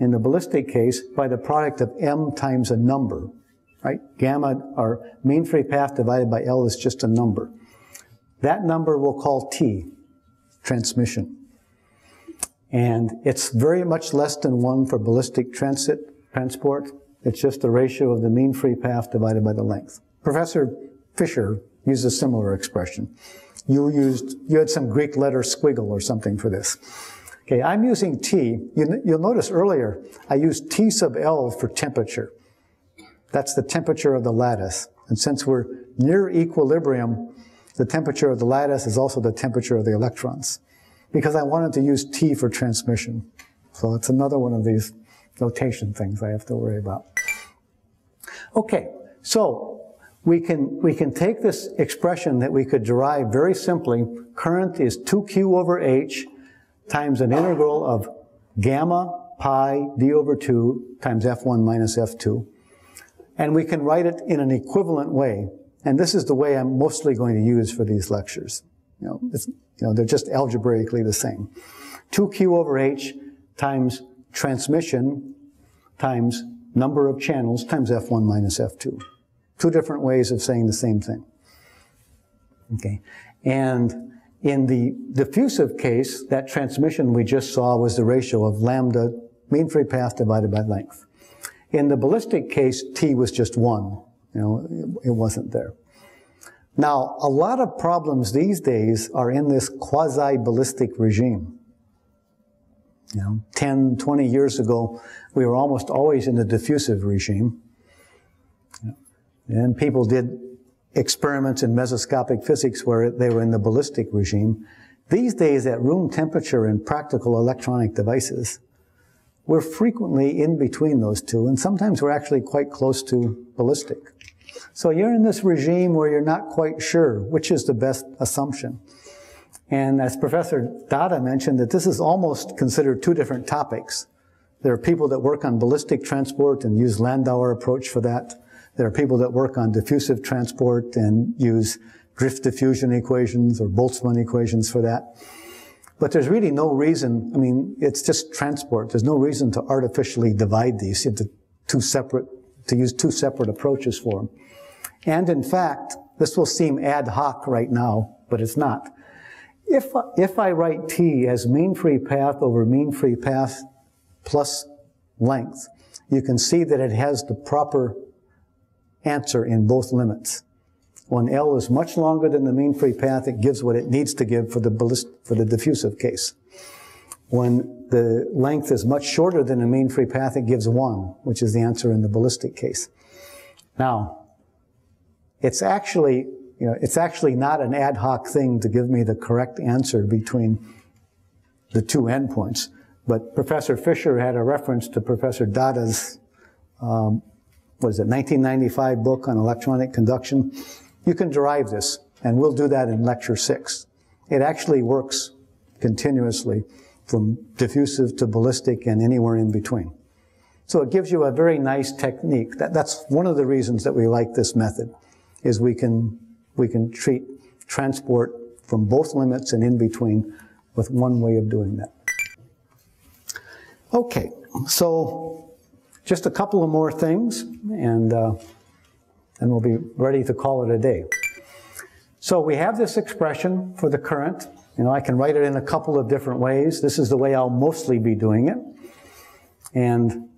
in the ballistic case by the product of m times a number right? Gamma, or mean free path divided by L is just a number. That number we'll call T, transmission. And it's very much less than one for ballistic transit, transport. It's just the ratio of the mean free path divided by the length. Professor Fisher used a similar expression. You used, you had some Greek letter squiggle or something for this. Okay, I'm using T. You, will notice earlier I used T sub L for temperature. That's the temperature of the lattice. And since we're near equilibrium, the temperature of the lattice is also the temperature of the electrons. Because I wanted to use T for transmission. So it's another one of these notation things I have to worry about. Okay, so we can, we can take this expression that we could derive very simply. Current is 2q over h times an integral of gamma pi d over 2 times f1 minus f2 And we can write it in an equivalent way. And this is the way I'm mostly going to use for these lectures. You know, you know they're just algebraically the same. 2q over h times transmission times number of channels times f1 minus f2. Two different ways of saying the same thing. Okay. And in the diffusive case, that transmission we just saw was the ratio of lambda mean free path divided by length. In the ballistic case, t was just one. You know, it wasn't there. Now, a lot of problems these days are in this quasi-ballistic regime. You know, 10, 20 years ago, we were almost always in the diffusive regime. And people did experiments in mesoscopic physics where they were in the ballistic regime. These days, at room temperature in practical electronic devices, we're frequently in between those two, and sometimes we're actually quite close to ballistic. So you're in this regime where you're not quite sure which is the best assumption. And as Professor Datta mentioned, that this is almost considered two different topics. There are people that work on ballistic transport and use Landauer approach for that. There are people that work on diffusive transport and use drift diffusion equations or Boltzmann equations for that. But there's really no reason, I mean, it's just transport. There's no reason to artificially divide these into two separate, to use two separate approaches for them. And in fact, this will seem ad hoc right now, but it's not. If, if I write t as mean free path over mean free path plus length, you can see that it has the proper answer in both limits. When L is much longer than the mean free path, it gives what it needs to give for the, ballist, for the diffusive case. When the length is much shorter than the mean free path, it gives 1, which is the answer in the ballistic case. Now, it's actually, you know, it's actually not an ad hoc thing to give me the correct answer between the two endpoints. But Professor Fisher had a reference to Professor Datta's, um, what is it, 1995 book on electronic conduction. You can derive this, and we'll do that in lecture six. It actually works continuously from diffusive to ballistic and anywhere in between. So it gives you a very nice technique. That, that's one of the reasons that we like this method, is we can, we can treat transport from both limits and in between with one way of doing that. Okay, so just a couple of more things, and uh, and we'll be ready to call it a day. So we have this expression for the current. You know, I can write it in a couple of different ways. This is the way I'll mostly be doing it. And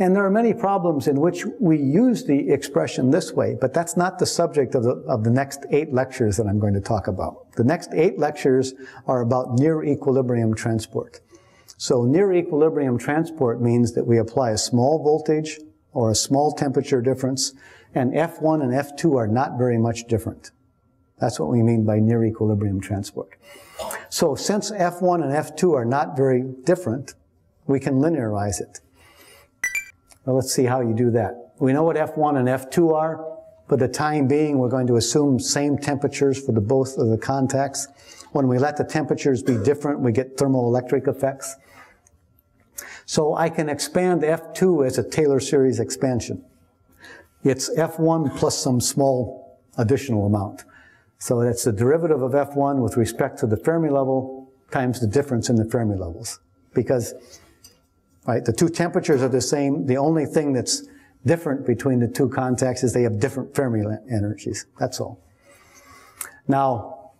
And there are many problems in which we use the expression this way, but that's not the subject of the, of the next eight lectures that I'm going to talk about. The next eight lectures are about near equilibrium transport. So near equilibrium transport means that we apply a small voltage or a small temperature difference, and F1 and F2 are not very much different. That's what we mean by near equilibrium transport. So since F1 and F2 are not very different, we can linearize it. Well, let's see how you do that. We know what F1 and F2 are. For the time being, we're going to assume same temperatures for the both of the contacts. When we let the temperatures be different, we get thermoelectric effects. So I can expand F2 as a Taylor series expansion. It's F1 plus some small additional amount. So that's the derivative of F1 with respect to the Fermi level times the difference in the Fermi levels. Because, right, the two temperatures are the same. The only thing that's different between the two contexts is they have different Fermi energies. That's all. Now,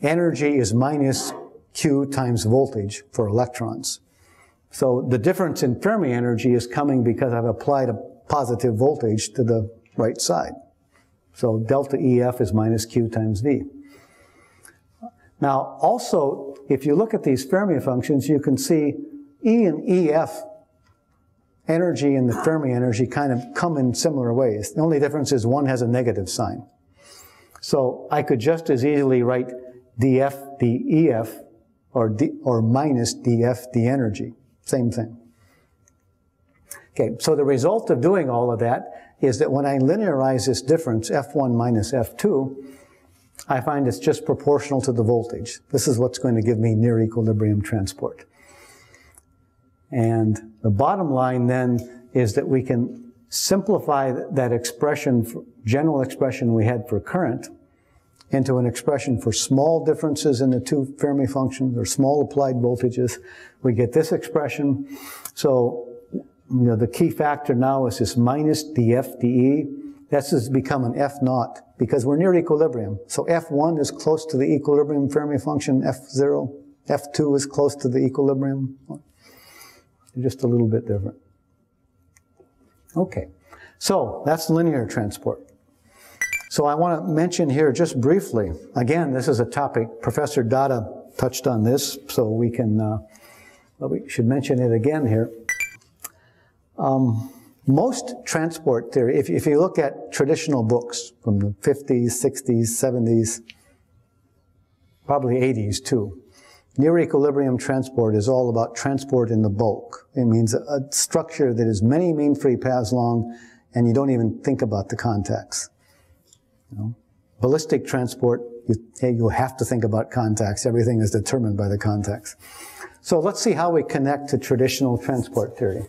energy is minus Q times voltage for electrons. So the difference in Fermi energy is coming because I've applied a positive voltage to the right side. So delta EF is minus Q times V. Now, also, if you look at these Fermi functions, you can see E and EF energy and the Fermi energy kind of come in similar ways. The only difference is one has a negative sign. So I could just as easily write dF dEF or, D, or minus dF d energy. Same thing. Okay, so the result of doing all of that is that when I linearize this difference, F1 minus F2, I find it's just proportional to the voltage. This is what's going to give me near equilibrium transport. And the bottom line then is that we can simplify that expression, general expression we had for current, into an expression for small differences in the two Fermi functions or small applied voltages. We get this expression. So, you know, the key factor now is this minus df dE. That's has become an F naught because we're near equilibrium. So F1 is close to the equilibrium Fermi function, F0, F2 is close to the equilibrium. Just a little bit different. Okay, so that's linear transport. So I want to mention here just briefly, again, this is a topic, Professor Datta touched on this, so we can, uh, well, we should mention it again here. Um, most transport theory, if, if you look at traditional books from the 50s, 60s, 70s, probably 80s too, near equilibrium transport is all about transport in the bulk. It means a, structure that is many mean free paths long and you don't even think about the contacts. You know? Ballistic transport, you, you have to think about contacts. Everything is determined by the contacts. So let's see how we connect to traditional transport theory.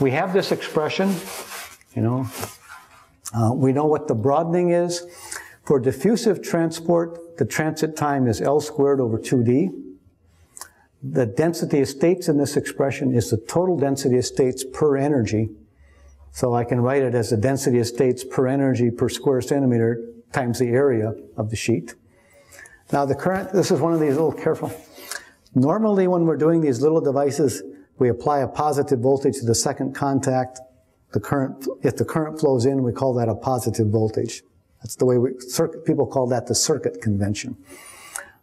We have this expression, you know, uh, we know what the broadening is. For diffusive transport, the transit time is L squared over 2D. The density of states in this expression is the total density of states per energy. So I can write it as the density of states per energy per square centimeter times the area of the sheet. Now the current, this is one of these little careful. Normally when we're doing these little devices, we apply a positive voltage to the second contact. The current, if the current flows in, we call that a positive voltage. That's the way we, people call that the circuit convention.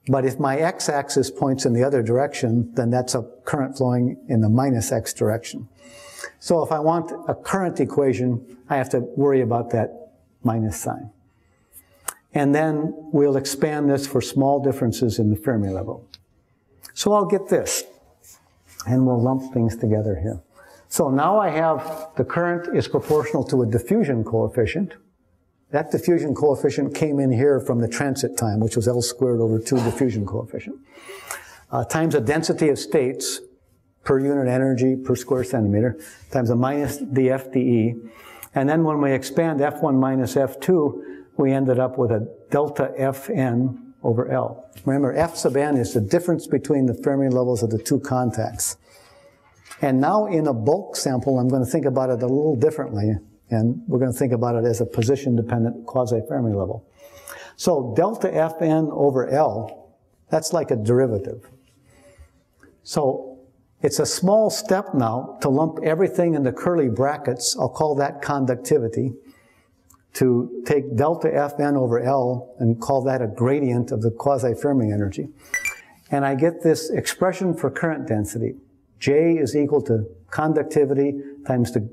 But if my x-axis points in the other direction, then that's a current flowing in the minus x direction. So if I want a current equation, I have to worry about that minus sign. And then we'll expand this for small differences in the Fermi level. So I'll get this, and we'll lump things together here. So now I have the current is proportional to a diffusion coefficient. That diffusion coefficient came in here from the transit time, which was L squared over 2 diffusion coefficient, uh, times the density of states per unit energy per square centimeter, times a minus dFdE. And then when we expand F1 minus F2, we ended up with a delta Fn over L. Remember, F sub n is the difference between the Fermi levels of the two contacts. And now in a bulk sample, I'm going to think about it a little differently, and we're going to think about it as a position-dependent quasi-Fermi level. So delta Fn over L, that's like a derivative. So it's a small step now to lump everything in the curly brackets. I'll call that conductivity to take delta Fn over L and call that a gradient of the quasi-Fermi energy. And I get this expression for current density. J is equal to conductivity times the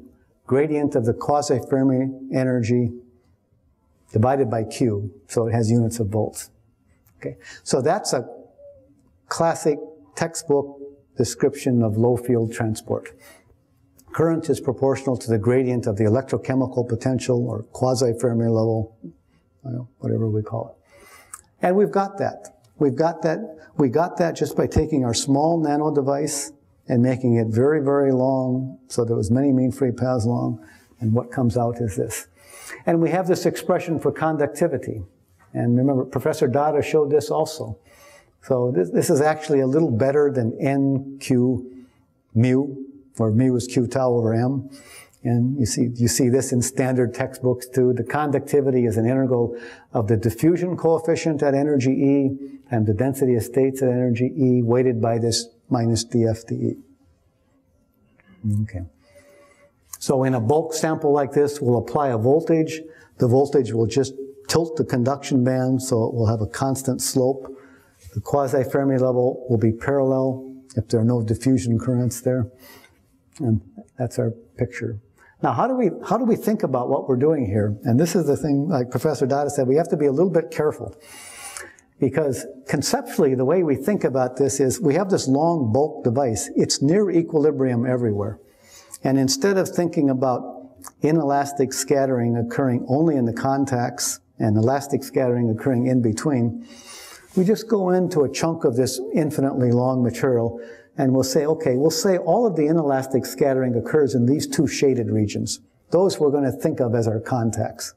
gradient of the quasi-Fermi energy divided by Q, so it has units of volts. Okay, so that's a classic textbook description of low field transport. Current is proportional to the gradient of the electrochemical potential or quasi-Fermi level, whatever we call it. And we've got that. We've got that. We got that just by taking our small nano device and making it very, very long so there was many mean free paths long. And what comes out is this. And we have this expression for conductivity. And remember, Professor Datta showed this also. So this, this is actually a little better than NQ mu where mu is q tau over m. And you see, you see this in standard textbooks too. The conductivity is an integral of the diffusion coefficient at energy E and the density of states at energy E weighted by this minus df dE. Okay. So in a bulk sample like this, we'll apply a voltage. The voltage will just tilt the conduction band so it will have a constant slope. The quasi-Fermi level will be parallel if there are no diffusion currents there. And that's our picture. Now, how do we how do we think about what we're doing here? And this is the thing, like Professor Datta said, we have to be a little bit careful. Because conceptually, the way we think about this is we have this long bulk device. It's near equilibrium everywhere. And instead of thinking about inelastic scattering occurring only in the contacts and elastic scattering occurring in between, we just go into a chunk of this infinitely long material and we'll say, okay, we'll say all of the inelastic scattering occurs in these two shaded regions. Those we're going to think of as our contacts.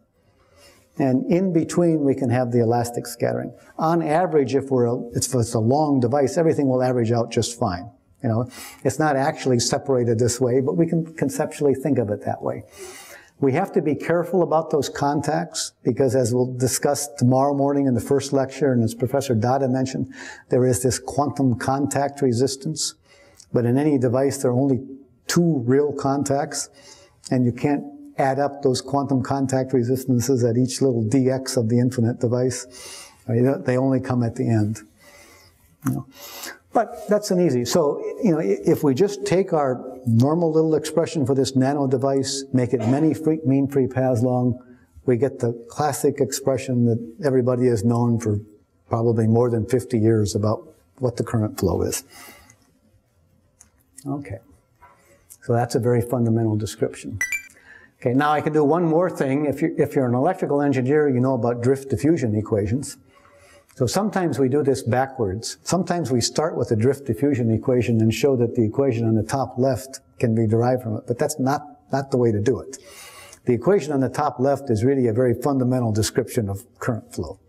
And in between, we can have the elastic scattering. On average, if, we're a, if it's a long device, everything will average out just fine. You know, it's not actually separated this way, but we can conceptually think of it that way. We have to be careful about those contacts because as we'll discuss tomorrow morning in the first lecture, and as Professor Datta mentioned, there is this quantum contact resistance. But in any device, there are only two real contacts, and you can't add up those quantum contact resistances at each little dx of the infinite device. They only come at the end. You know. But that's an easy. So, you know, if we just take our normal little expression for this nano device, make it many free, mean free paths long, we get the classic expression that everybody has known for probably more than 50 years about what the current flow is. Okay. So that's a very fundamental description. Okay, now I can do one more thing. If you're, if you're an electrical engineer, you know about drift diffusion equations. So sometimes we do this backwards. Sometimes we start with a drift diffusion equation and show that the equation on the top left can be derived from it, but that's not, not the way to do it. The equation on the top left is really a very fundamental description of current flow.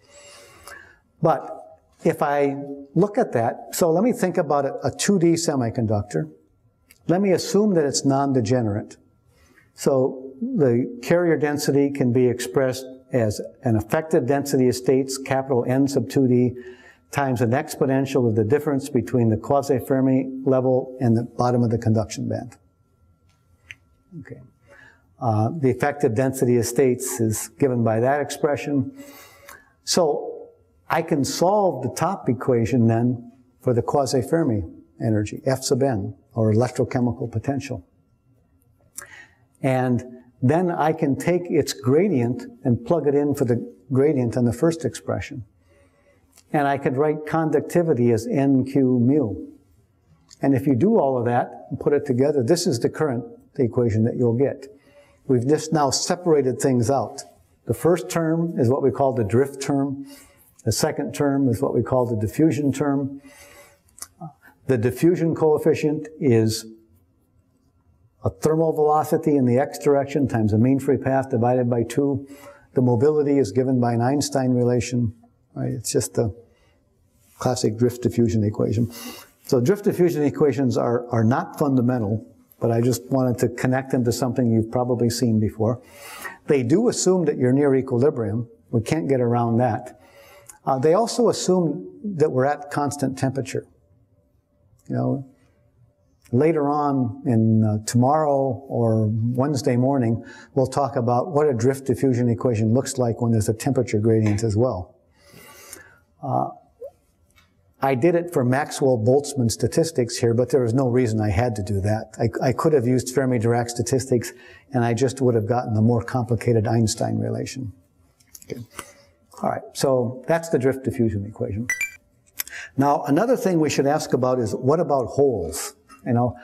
But if I look at that, so let me think about a, a 2D semiconductor. Let me assume that it's non-degenerate. So the carrier density can be expressed as an effective density of states, capital N sub 2d, times an exponential of the difference between the quasi-Fermi level and the bottom of the conduction band. Okay. Uh, the effective density of states is given by that expression. So I can solve the top equation then for the quasi-Fermi energy, F sub n, or electrochemical potential. And then I can take its gradient and plug it in for the gradient in the first expression. And I could write conductivity as NQ mu. And if you do all of that and put it together, this is the current equation that you'll get. We've just now separated things out. The first term is what we call the drift term. The second term is what we call the diffusion term. The diffusion coefficient is a thermal velocity in the x direction times a mean free path divided by 2. The mobility is given by an Einstein relation. Right? It's just a classic drift diffusion equation. So drift diffusion equations are, are not fundamental, but I just wanted to connect them to something you've probably seen before. They do assume that you're near equilibrium. We can't get around that. Uh, they also assume that we're at constant temperature. You know, Later on in uh, tomorrow or Wednesday morning, we'll talk about what a drift diffusion equation looks like when there's a temperature gradient as well. Uh, I did it for Maxwell-Boltzmann statistics here, but there was no reason I had to do that. I, I could have used Fermi-Dirac statistics, and I just would have gotten the more complicated Einstein relation. Okay. All right, so that's the drift diffusion equation. Now, another thing we should ask about is what about holes? You know,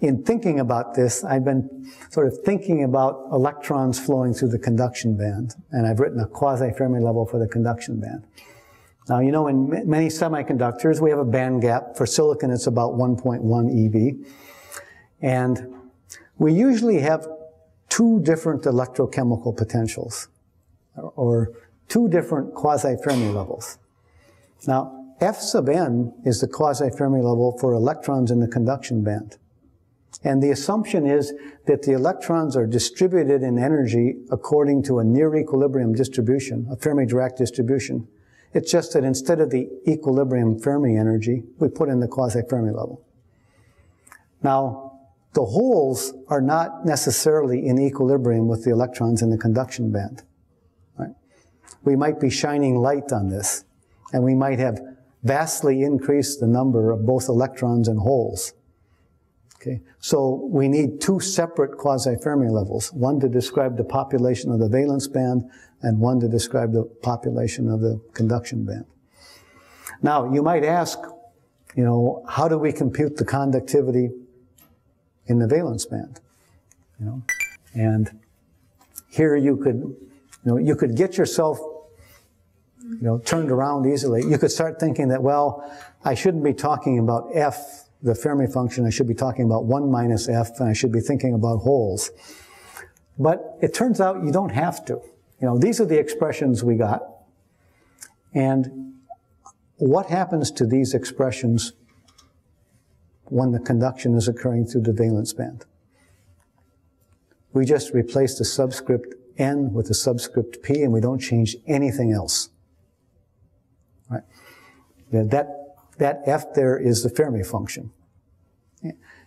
in thinking about this, I've been sort of thinking about electrons flowing through the conduction band, and I've written a quasi-Fermi level for the conduction band. Now, you know, in many semiconductors, we have a band gap. For silicon, it's about 1.1 eV. And we usually have two different electrochemical potentials, or two different quasi-Fermi levels. Now, F sub n is the quasi-Fermi level for electrons in the conduction band. And the assumption is that the electrons are distributed in energy according to a near equilibrium distribution, a Fermi-Dirac distribution. It's just that instead of the equilibrium Fermi energy, we put in the quasi-Fermi level. Now, the holes are not necessarily in equilibrium with the electrons in the conduction band. Right? We might be shining light on this, and we might have vastly increase the number of both electrons and holes. Okay, so we need two separate quasi-Fermi levels, one to describe the population of the valence band and one to describe the population of the conduction band. Now, you might ask, you know, how do we compute the conductivity in the valence band? You know, and here you could, you know, you could get yourself you know, turned around easily, you could start thinking that, well, I shouldn't be talking about f, the Fermi function, I should be talking about 1 minus f, and I should be thinking about holes. But it turns out you don't have to. You know, these are the expressions we got. And what happens to these expressions when the conduction is occurring through the valence band? We just replace the subscript n with the subscript p and we don't change anything else. That, that f there is the Fermi function.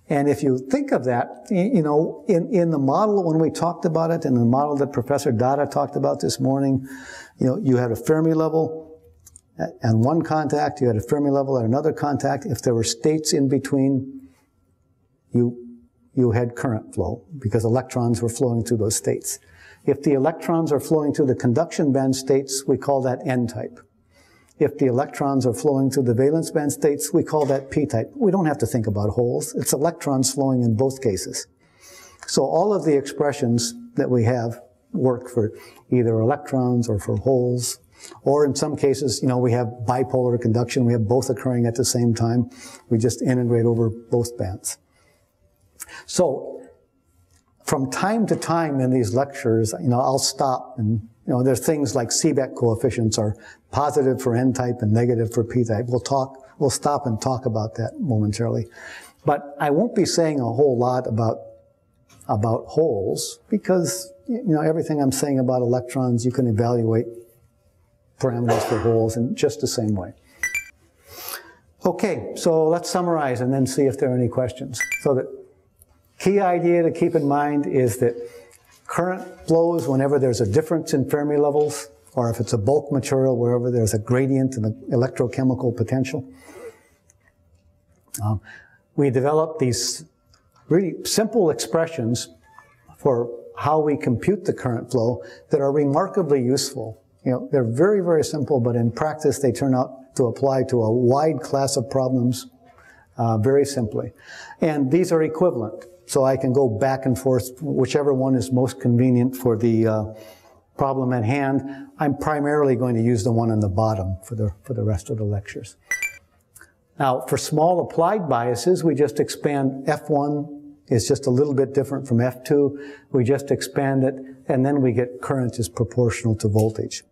And if you think of that, you know, in, in the model when we talked about it, in the model that Professor Datta talked about this morning, you know, you had a Fermi level and one contact, you had a Fermi level at another contact. If there were states in between, you, you had current flow because electrons were flowing through those states. If the electrons are flowing through the conduction band states, we call that N-type. If the electrons are flowing through the valence band states, we call that p-type. We don't have to think about holes. It's electrons flowing in both cases. So all of the expressions that we have work for either electrons or for holes. Or in some cases, you know, we have bipolar conduction. We have both occurring at the same time. We just integrate over both bands. So from time to time in these lectures, you know, I'll stop and you know, there's things like Seebeck coefficients are positive for N-type and negative for P-type. We'll talk, we'll stop and talk about that momentarily. But I won't be saying a whole lot about, about holes because, you know, everything I'm saying about electrons, you can evaluate parameters for holes in just the same way. Okay, so let's summarize and then see if there are any questions. So the key idea to keep in mind is that current flows whenever there's a difference in Fermi levels, or if it's a bulk material, wherever there's a gradient in the electrochemical potential. Um, we developed these really simple expressions for how we compute the current flow that are remarkably useful. You know, they're very, very simple, but in practice they turn out to apply to a wide class of problems uh, very simply. And these are equivalent. So I can go back and forth, whichever one is most convenient for the uh, problem at hand. I'm primarily going to use the one on the bottom for the, for the rest of the lectures. Now, for small applied biases, we just expand F1 is just a little bit different from F2. We just expand it, and then we get current is proportional to voltage.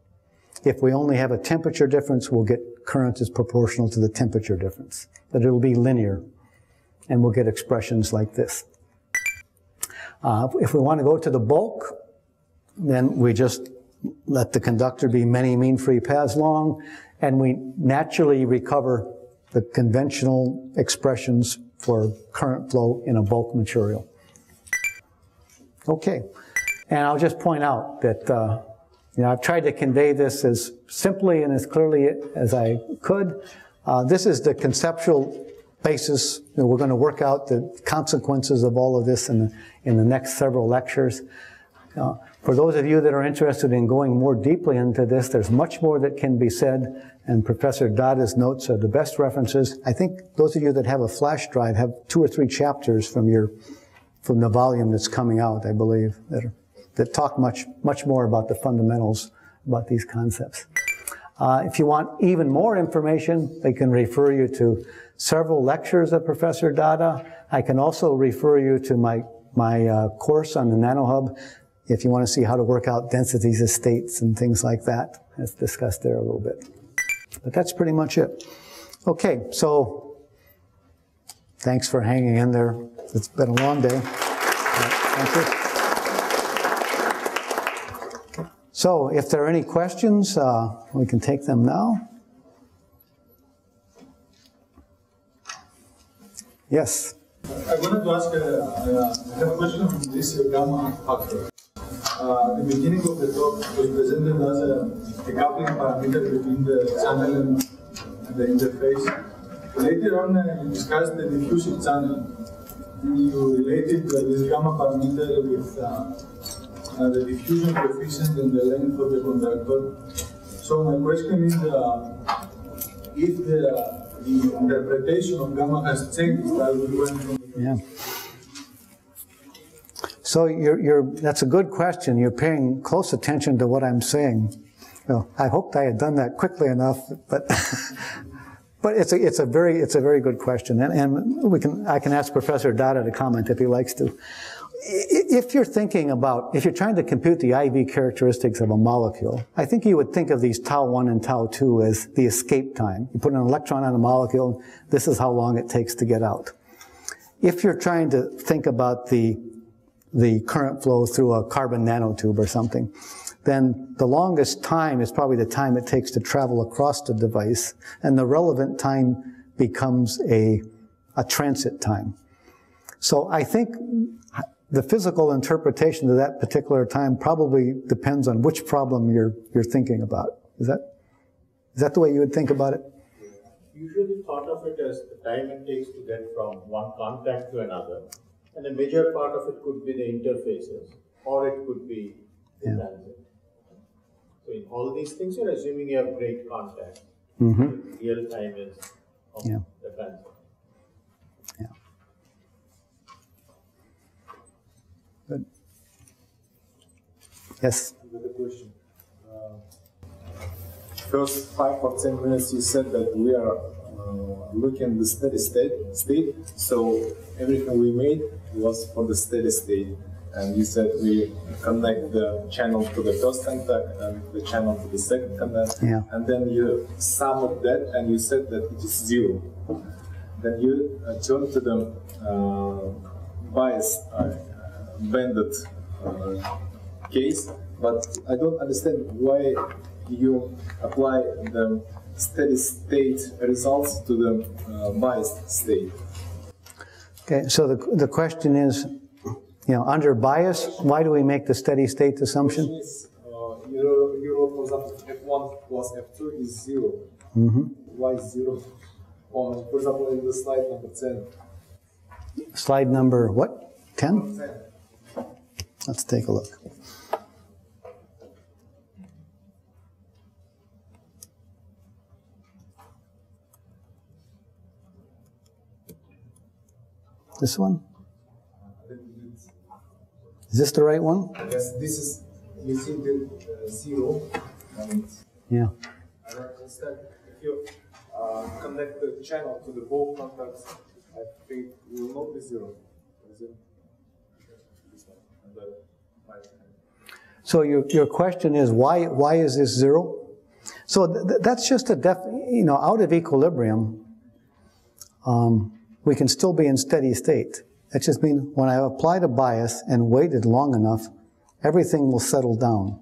If we only have a temperature difference, we'll get current is proportional to the temperature difference. But it'll be linear, and we'll get expressions like this. Uh, if we want to go to the bulk, then we just let the conductor be many mean free paths long, and we naturally recover the conventional expressions for current flow in a bulk material. Okay, and I'll just point out that uh, you know I've tried to convey this as simply and as clearly as I could. Uh, this is the conceptual basis. We're going to work out the consequences of all of this in the, in the next several lectures. Uh, for those of you that are interested in going more deeply into this, there's much more that can be said, and Professor Datta's notes are the best references. I think those of you that have a flash drive have two or three chapters from your from the volume that's coming out, I believe, that, are, that talk much much more about the fundamentals about these concepts. Uh, if you want even more information, they can refer you to several lectures of Professor Datta. I can also refer you to my, my uh, course on the NanoHub if you want to see how to work out densities of states and things like that. It's discussed there a little bit. But that's pretty much it. Okay, so thanks for hanging in there. It's been a long day. So if there are any questions, uh, we can take them now. Yes. I wanted to ask, uh, uh, I a question on this gamma factor. Uh, the beginning of the talk was presented as a, a coupling parameter between the channel and, the interface. Later on, uh, you discussed the diffusive channel. You related this gamma parameter with uh, uh, the diffusion coefficient and the length of the conductor. So my question is, uh, if the the interpretation of gamma has changed while we went from yeah. So you're, you're, that's a good question. You're paying close attention to what I'm saying. Well, I hoped I had done that quickly enough, but but it's a it's a very it's a very good question, and, and we can I can ask Professor Datta to comment if he likes to. If you're thinking about if you're trying to compute the IV characteristics of a molecule, I think you would think of these tau one and tau two as the escape time. You put an electron on a molecule, this is how long it takes to get out. If you're trying to think about the the current flow through a carbon nanotube or something, then the longest time is probably the time it takes to travel across the device, and the relevant time becomes a, a transit time. So I think the physical interpretation of that particular time probably depends on which problem you're, you're thinking about. Is that, is that the way you would think about it? Usually thought of it as the time it takes to get from one contact to another. And a major part of it could be the interfaces, or it could be the yeah. transit. So in all these things, you're assuming you have great contact. Mm-hmm. Real time is yeah. the transit. Yes. Another question. Uh, first five or ten minutes, you said that we are uh, looking the steady state. State. So everything we made was for the steady state and you said we connect the channel to the first contact and the channel to the second contact, yeah. and then you summed that and you said that it is zero. Then you uh, turn to the uh, bias uh, banded uh, case, but I don't understand why you apply the steady state results to the uh, biased state. Okay, so the, the question is you know, under bias, why do we make the steady state assumption? Is, uh, Euro, Euro, for example, F1 plus F2 is 0. Mm-hmm. Why 0? Um, for example, in the slide number 10. Slide number what? 10? 10. Let's take a look. This one? Is this the right one? Yes, this is using the uh, zero. And yeah. And instead, if you uh, connect the channel to the both contacts, I think it will not be zero. So your, your question is why why is this zero? So th that's just a def you know out of equilibrium. Um, we can still be in steady state. That just means when I applied a bias and waited long enough, everything will settle down.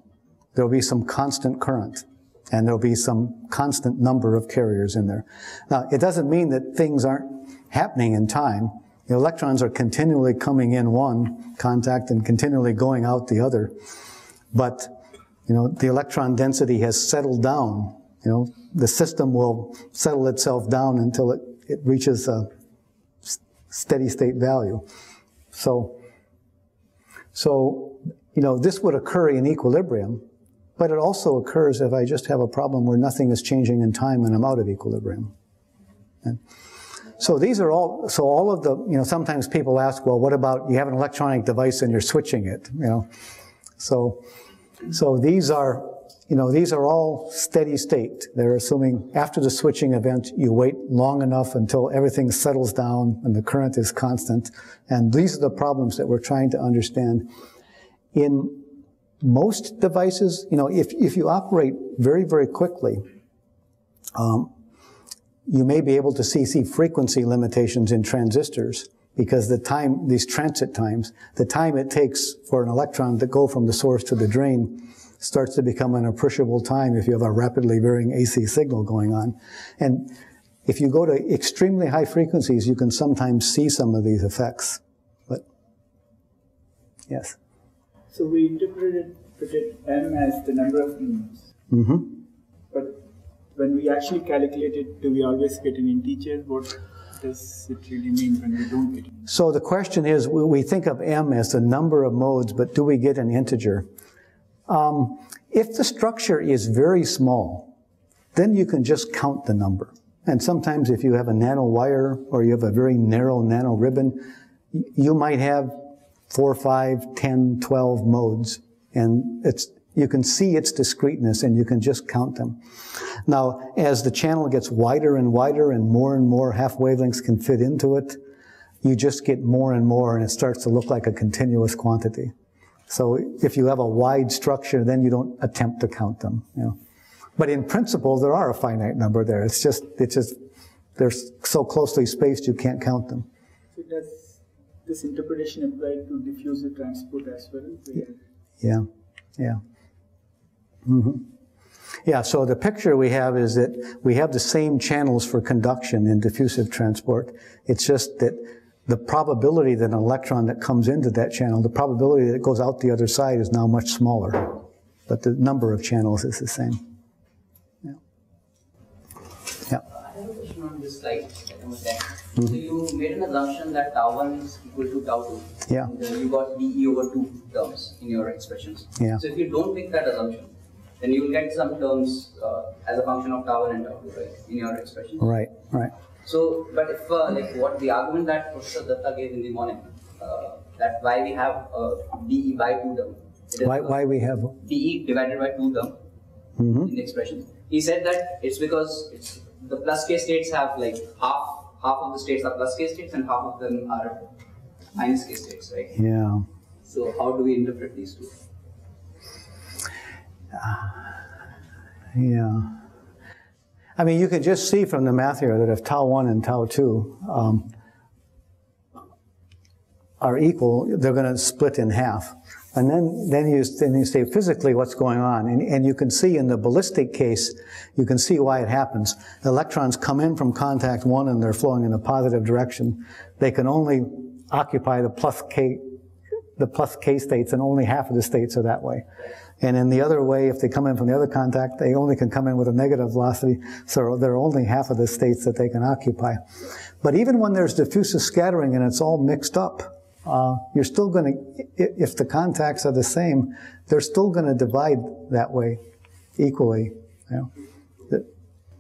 There'll be some constant current and there'll be some constant number of carriers in there. Now, it doesn't mean that things aren't happening in time. The electrons are continually coming in one contact and continually going out the other. But, you know, the electron density has settled down. You know, the system will settle itself down until it, it reaches a steady state value. So, so, you know, this would occur in equilibrium, but it also occurs if I just have a problem where nothing is changing in time and I'm out of equilibrium. And so these are all, so all of the, you know, sometimes people ask, well, what about, you have an electronic device and you're switching it, you know. So, so these are you know, these are all steady state. They're assuming after the switching event, you wait long enough until everything settles down and the current is constant. And these are the problems that we're trying to understand. In most devices, you know, if, if you operate very, very quickly, um, you may be able to see, see frequency limitations in transistors because the time, these transit times, the time it takes for an electron to go from the source to the drain starts to become an appreciable time if you have a rapidly varying AC signal going on. And if you go to extremely high frequencies, you can sometimes see some of these effects. But, yes? So we interpreted M as the number of nodes. Mm-hmm. But when we actually calculate it, do we always get an integer? What does it really mean when we don't get it? So the question is, we think of M as the number of modes, but do we get an integer? Um, if the structure is very small, then you can just count the number. And sometimes if you have a nano wire or you have a very narrow nano ribbon, you might have four, five, 10, 12 modes. And it's, You can see its discreteness and you can just count them. Now, as the channel gets wider and wider and more and more half wavelengths can fit into it, you just get more and more and it starts to look like a continuous quantity. So if you have a wide structure, then you don't attempt to count them. You know. But in principle, there are a finite number there. It's just, it's just, they're so closely spaced you can't count them. So does this interpretation apply to diffusive transport as well? where- Yeah, yeah. hmm Yeah, so the picture we have is that we have the same channels for conduction in diffusive transport. It's just that the probability that an electron that comes into that channel, the probability that it goes out the other side is now much smaller. But the number of channels is the same. Yeah. Yeah. I have a question on this slide, 10. So you made an assumption that tau 1 is equal to tau 2. Yeah. And you got dE over 2 terms in your expressions. Yeah. So if you don't make that assumption, then you will get some terms uh, as a function of tau 1 and tau 2, right, in your expression. Right, right. So, but if, uh, like, what the argument that Professor Datta gave in the morning, uh, that why we have uh, dE by 2 term. Why, why we have, dE divided by 2 term Mhm. in the expression. He said that it's because it's the plus k states have like half half of the states are plus k states and half of them are minus k states, right? yeah. So how do we interpret these two? Yeah. I mean, you can just see from the math here that if tau 1 and tau 2 um, are equal, they're going to split in half. And then, then, you, then you say physically what's going on. And, and you can see in the ballistic case, you can see why it happens. Electrons come in from contact 1 and they're flowing in a positive direction. They can only occupy the plus k the plus k states, and only half of the states are that way. And in the other way, if they come in from the other contact, they only can come in with a negative velocity, so there are only half of the states that they can occupy. But even when there's diffusive scattering and it's all mixed up, uh, you're still going to, if the contacts are the same, they're still going to divide that way equally. You know.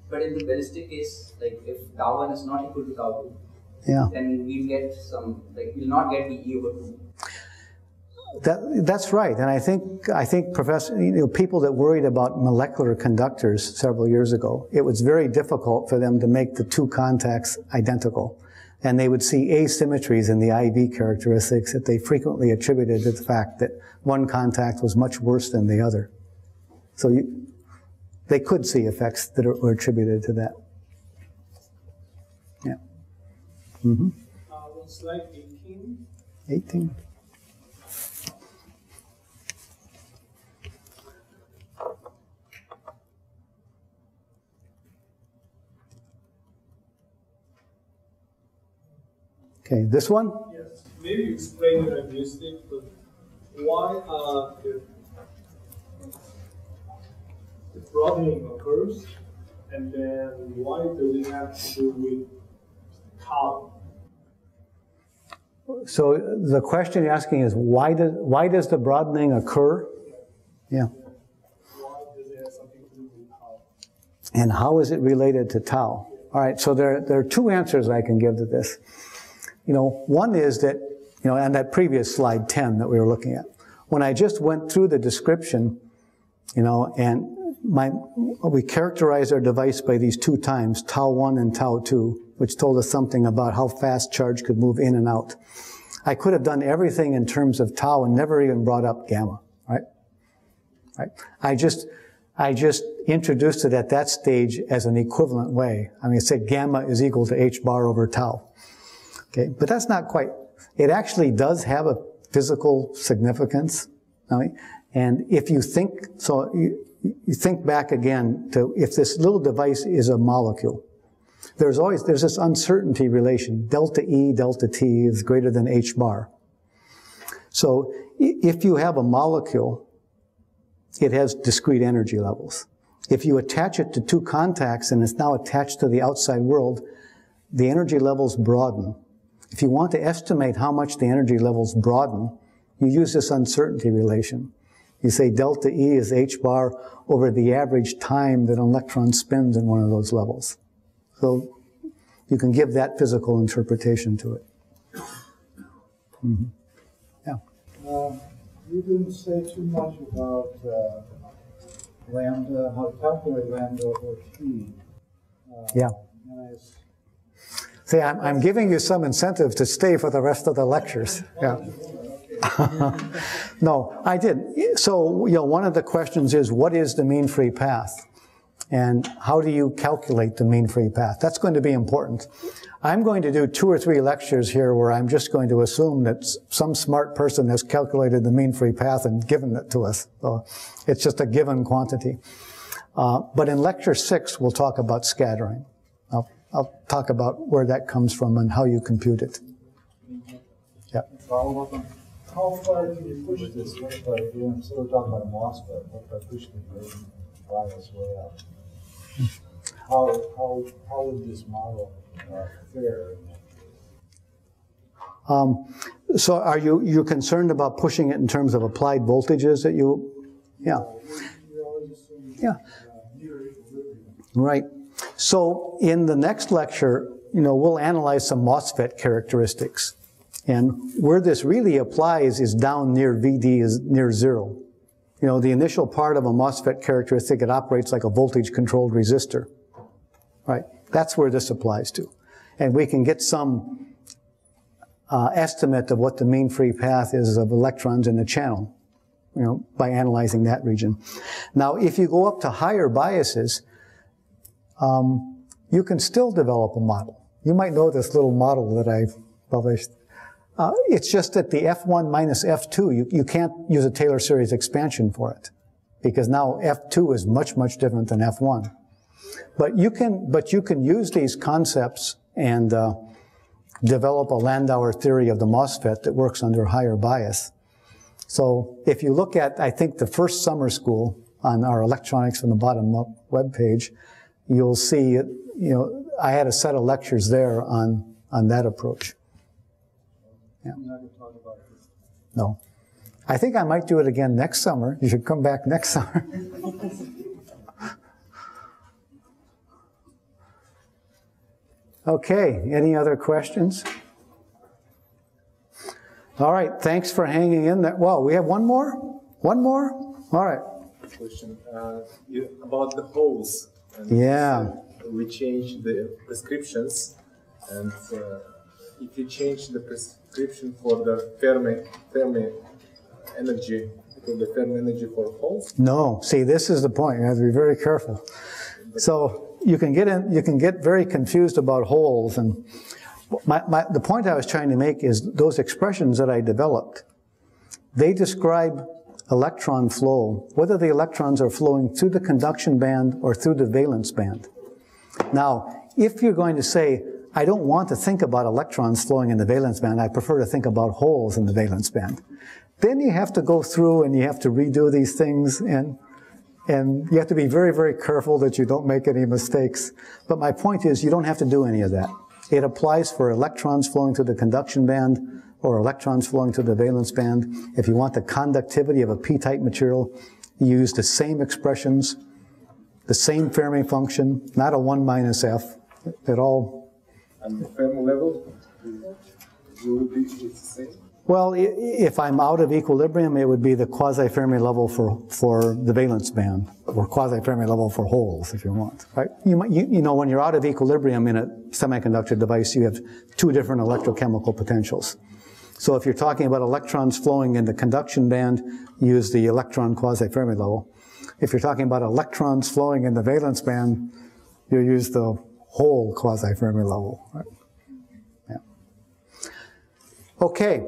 But in the ballistic case, like if tau 1 is not equal to tau 2, yeah. then we'll get some, like we'll not get dE over 2. That, that's right, and I think I think professor, you know, people that worried about molecular conductors several years ago, it was very difficult for them to make the two contacts identical, and they would see asymmetries in the IV characteristics that they frequently attributed to the fact that one contact was much worse than the other. So you, they could see effects that are, were attributed to that. Yeah, Uh, on slide 18, 18. Okay, this one? yes, maybe explain it, I missed it, but why uh, the, the broadening occurs, and then why does it have to do with tau? So the question you're asking is why does why does the broadening occur? Yeah. Why does it have something to do with tau? And how is it related to tau? All right, so there, there are two answers I can give to this. You know, one is that, you know, on that previous slide 10 that we were looking at, when I just went through the description, you know, and my, we characterized our device by these two times, tau 1 and tau 2, which told us something about how fast charge could move in and out. I could have done everything in terms of tau and never even brought up gamma, right? Right? I just, I just introduced it at that stage as an equivalent way. I mean, I said gamma is equal to h bar over tau. Okay, but that's not quite, it actually does have a physical significance. Mean, and if you think, so you, you think back again to if this little device is a molecule, there's always, there's this uncertainty relation. Delta E, delta T is greater than h bar. So if you have a molecule, it has discrete energy levels. If you attach it to two contacts and it's now attached to the outside world, the energy levels broaden. If you want to estimate how much the energy levels broaden, you use this uncertainty relation. You say delta E is h bar over the average time that an electron spends in one of those levels. So you can give that physical interpretation to it. Mhm. Yeah. Um, You didn't say too much about uh, lambda, how to calculate lambda over t. Yeah. See, I'm, I'm giving you some incentive to stay for the rest of the lectures. Yeah. no, I did. So, you know, one of the questions is what is the mean free path? And how do you calculate the mean free path? That's going to be important. I'm going to do two or three lectures here where I'm just going to assume that some smart person has calculated the mean free path and given it to us. So it's just a given quantity. Uh, but in lecture six, we'll talk about scattering. I'll, talk about where that comes from and how you compute it. Yeah. follow up on, how far can you push this? What if I, you know, instead of talking about MOSFET, what if I push the gradient bias way up? How, how, how would this model uh, fare? Um, so are you you concerned about pushing it in terms of applied voltages that you? Yeah. You always assume Yeah. uh. Right. So in the next lecture, you know, we'll analyze some MOSFET characteristics. And where this really applies is down near VD is near zero. You know, the initial part of a MOSFET characteristic, it operates like a voltage controlled resistor. Right? That's where this applies to. And we can get some uh, estimate of what the mean free path is of electrons in the channel, you know, by analyzing that region. Now, if you go up to higher biases, um, you can still develop a model. You might know this little model that I've published. Uh, it's just that the F1 minus F2, you, you can't use a Taylor series expansion for it because now F2 is much, much different than F1. But you can, but you can use these concepts and uh, develop a Landauer theory of the MOSFET that works under higher bias. So if you look at, I think, the first summer school on our electronics from the bottom up webpage, you'll see, you know, I had a set of lectures there on, on that approach. This. No. I think I might do it again next summer. You should come back next summer. okay, any other questions? All right, thanks for hanging in there. Well, we have one more? One more? All right. question uh, about the holes. And Yeah. We change the prescriptions, and uh, if you change the prescription for the Fermi, Fermi energy, for the Fermi energy for holes, No, see, this is the point. You have to be very careful. So you can get in, you can get very confused about holes. And my, my, the point I was trying to make is those expressions that I developed, they describe electron flow, whether the electrons are flowing through the conduction band or through the valence band. Now, if you're going to say, I don't want to think about electrons flowing in the valence band, I prefer to think about holes in the valence band. Then you have to go through and you have to redo these things and and you have to be very, very careful that you don't make any mistakes. But my point is you don't have to do any of that. It applies for electrons flowing through the conduction band or electrons flowing through the valence band. If you want the conductivity of a p-type material, you use the same expressions, the same Fermi function, not a 1 minus f. at all and the Fermi level will be the same. Well, if I'm out of equilibrium, it would be the quasi-Fermi level for, for the valence band, or quasi-Fermi level for holes, if you want, right? You, might, you, you know, when you're out of equilibrium in a semiconductor device, you have two different electrochemical potentials. So if you're talking about electrons flowing in the conduction band, use the electron quasi-Fermi level. If you're talking about electrons flowing in the valence band, you use the hole quasi-Fermi level, right? Yeah. Okay.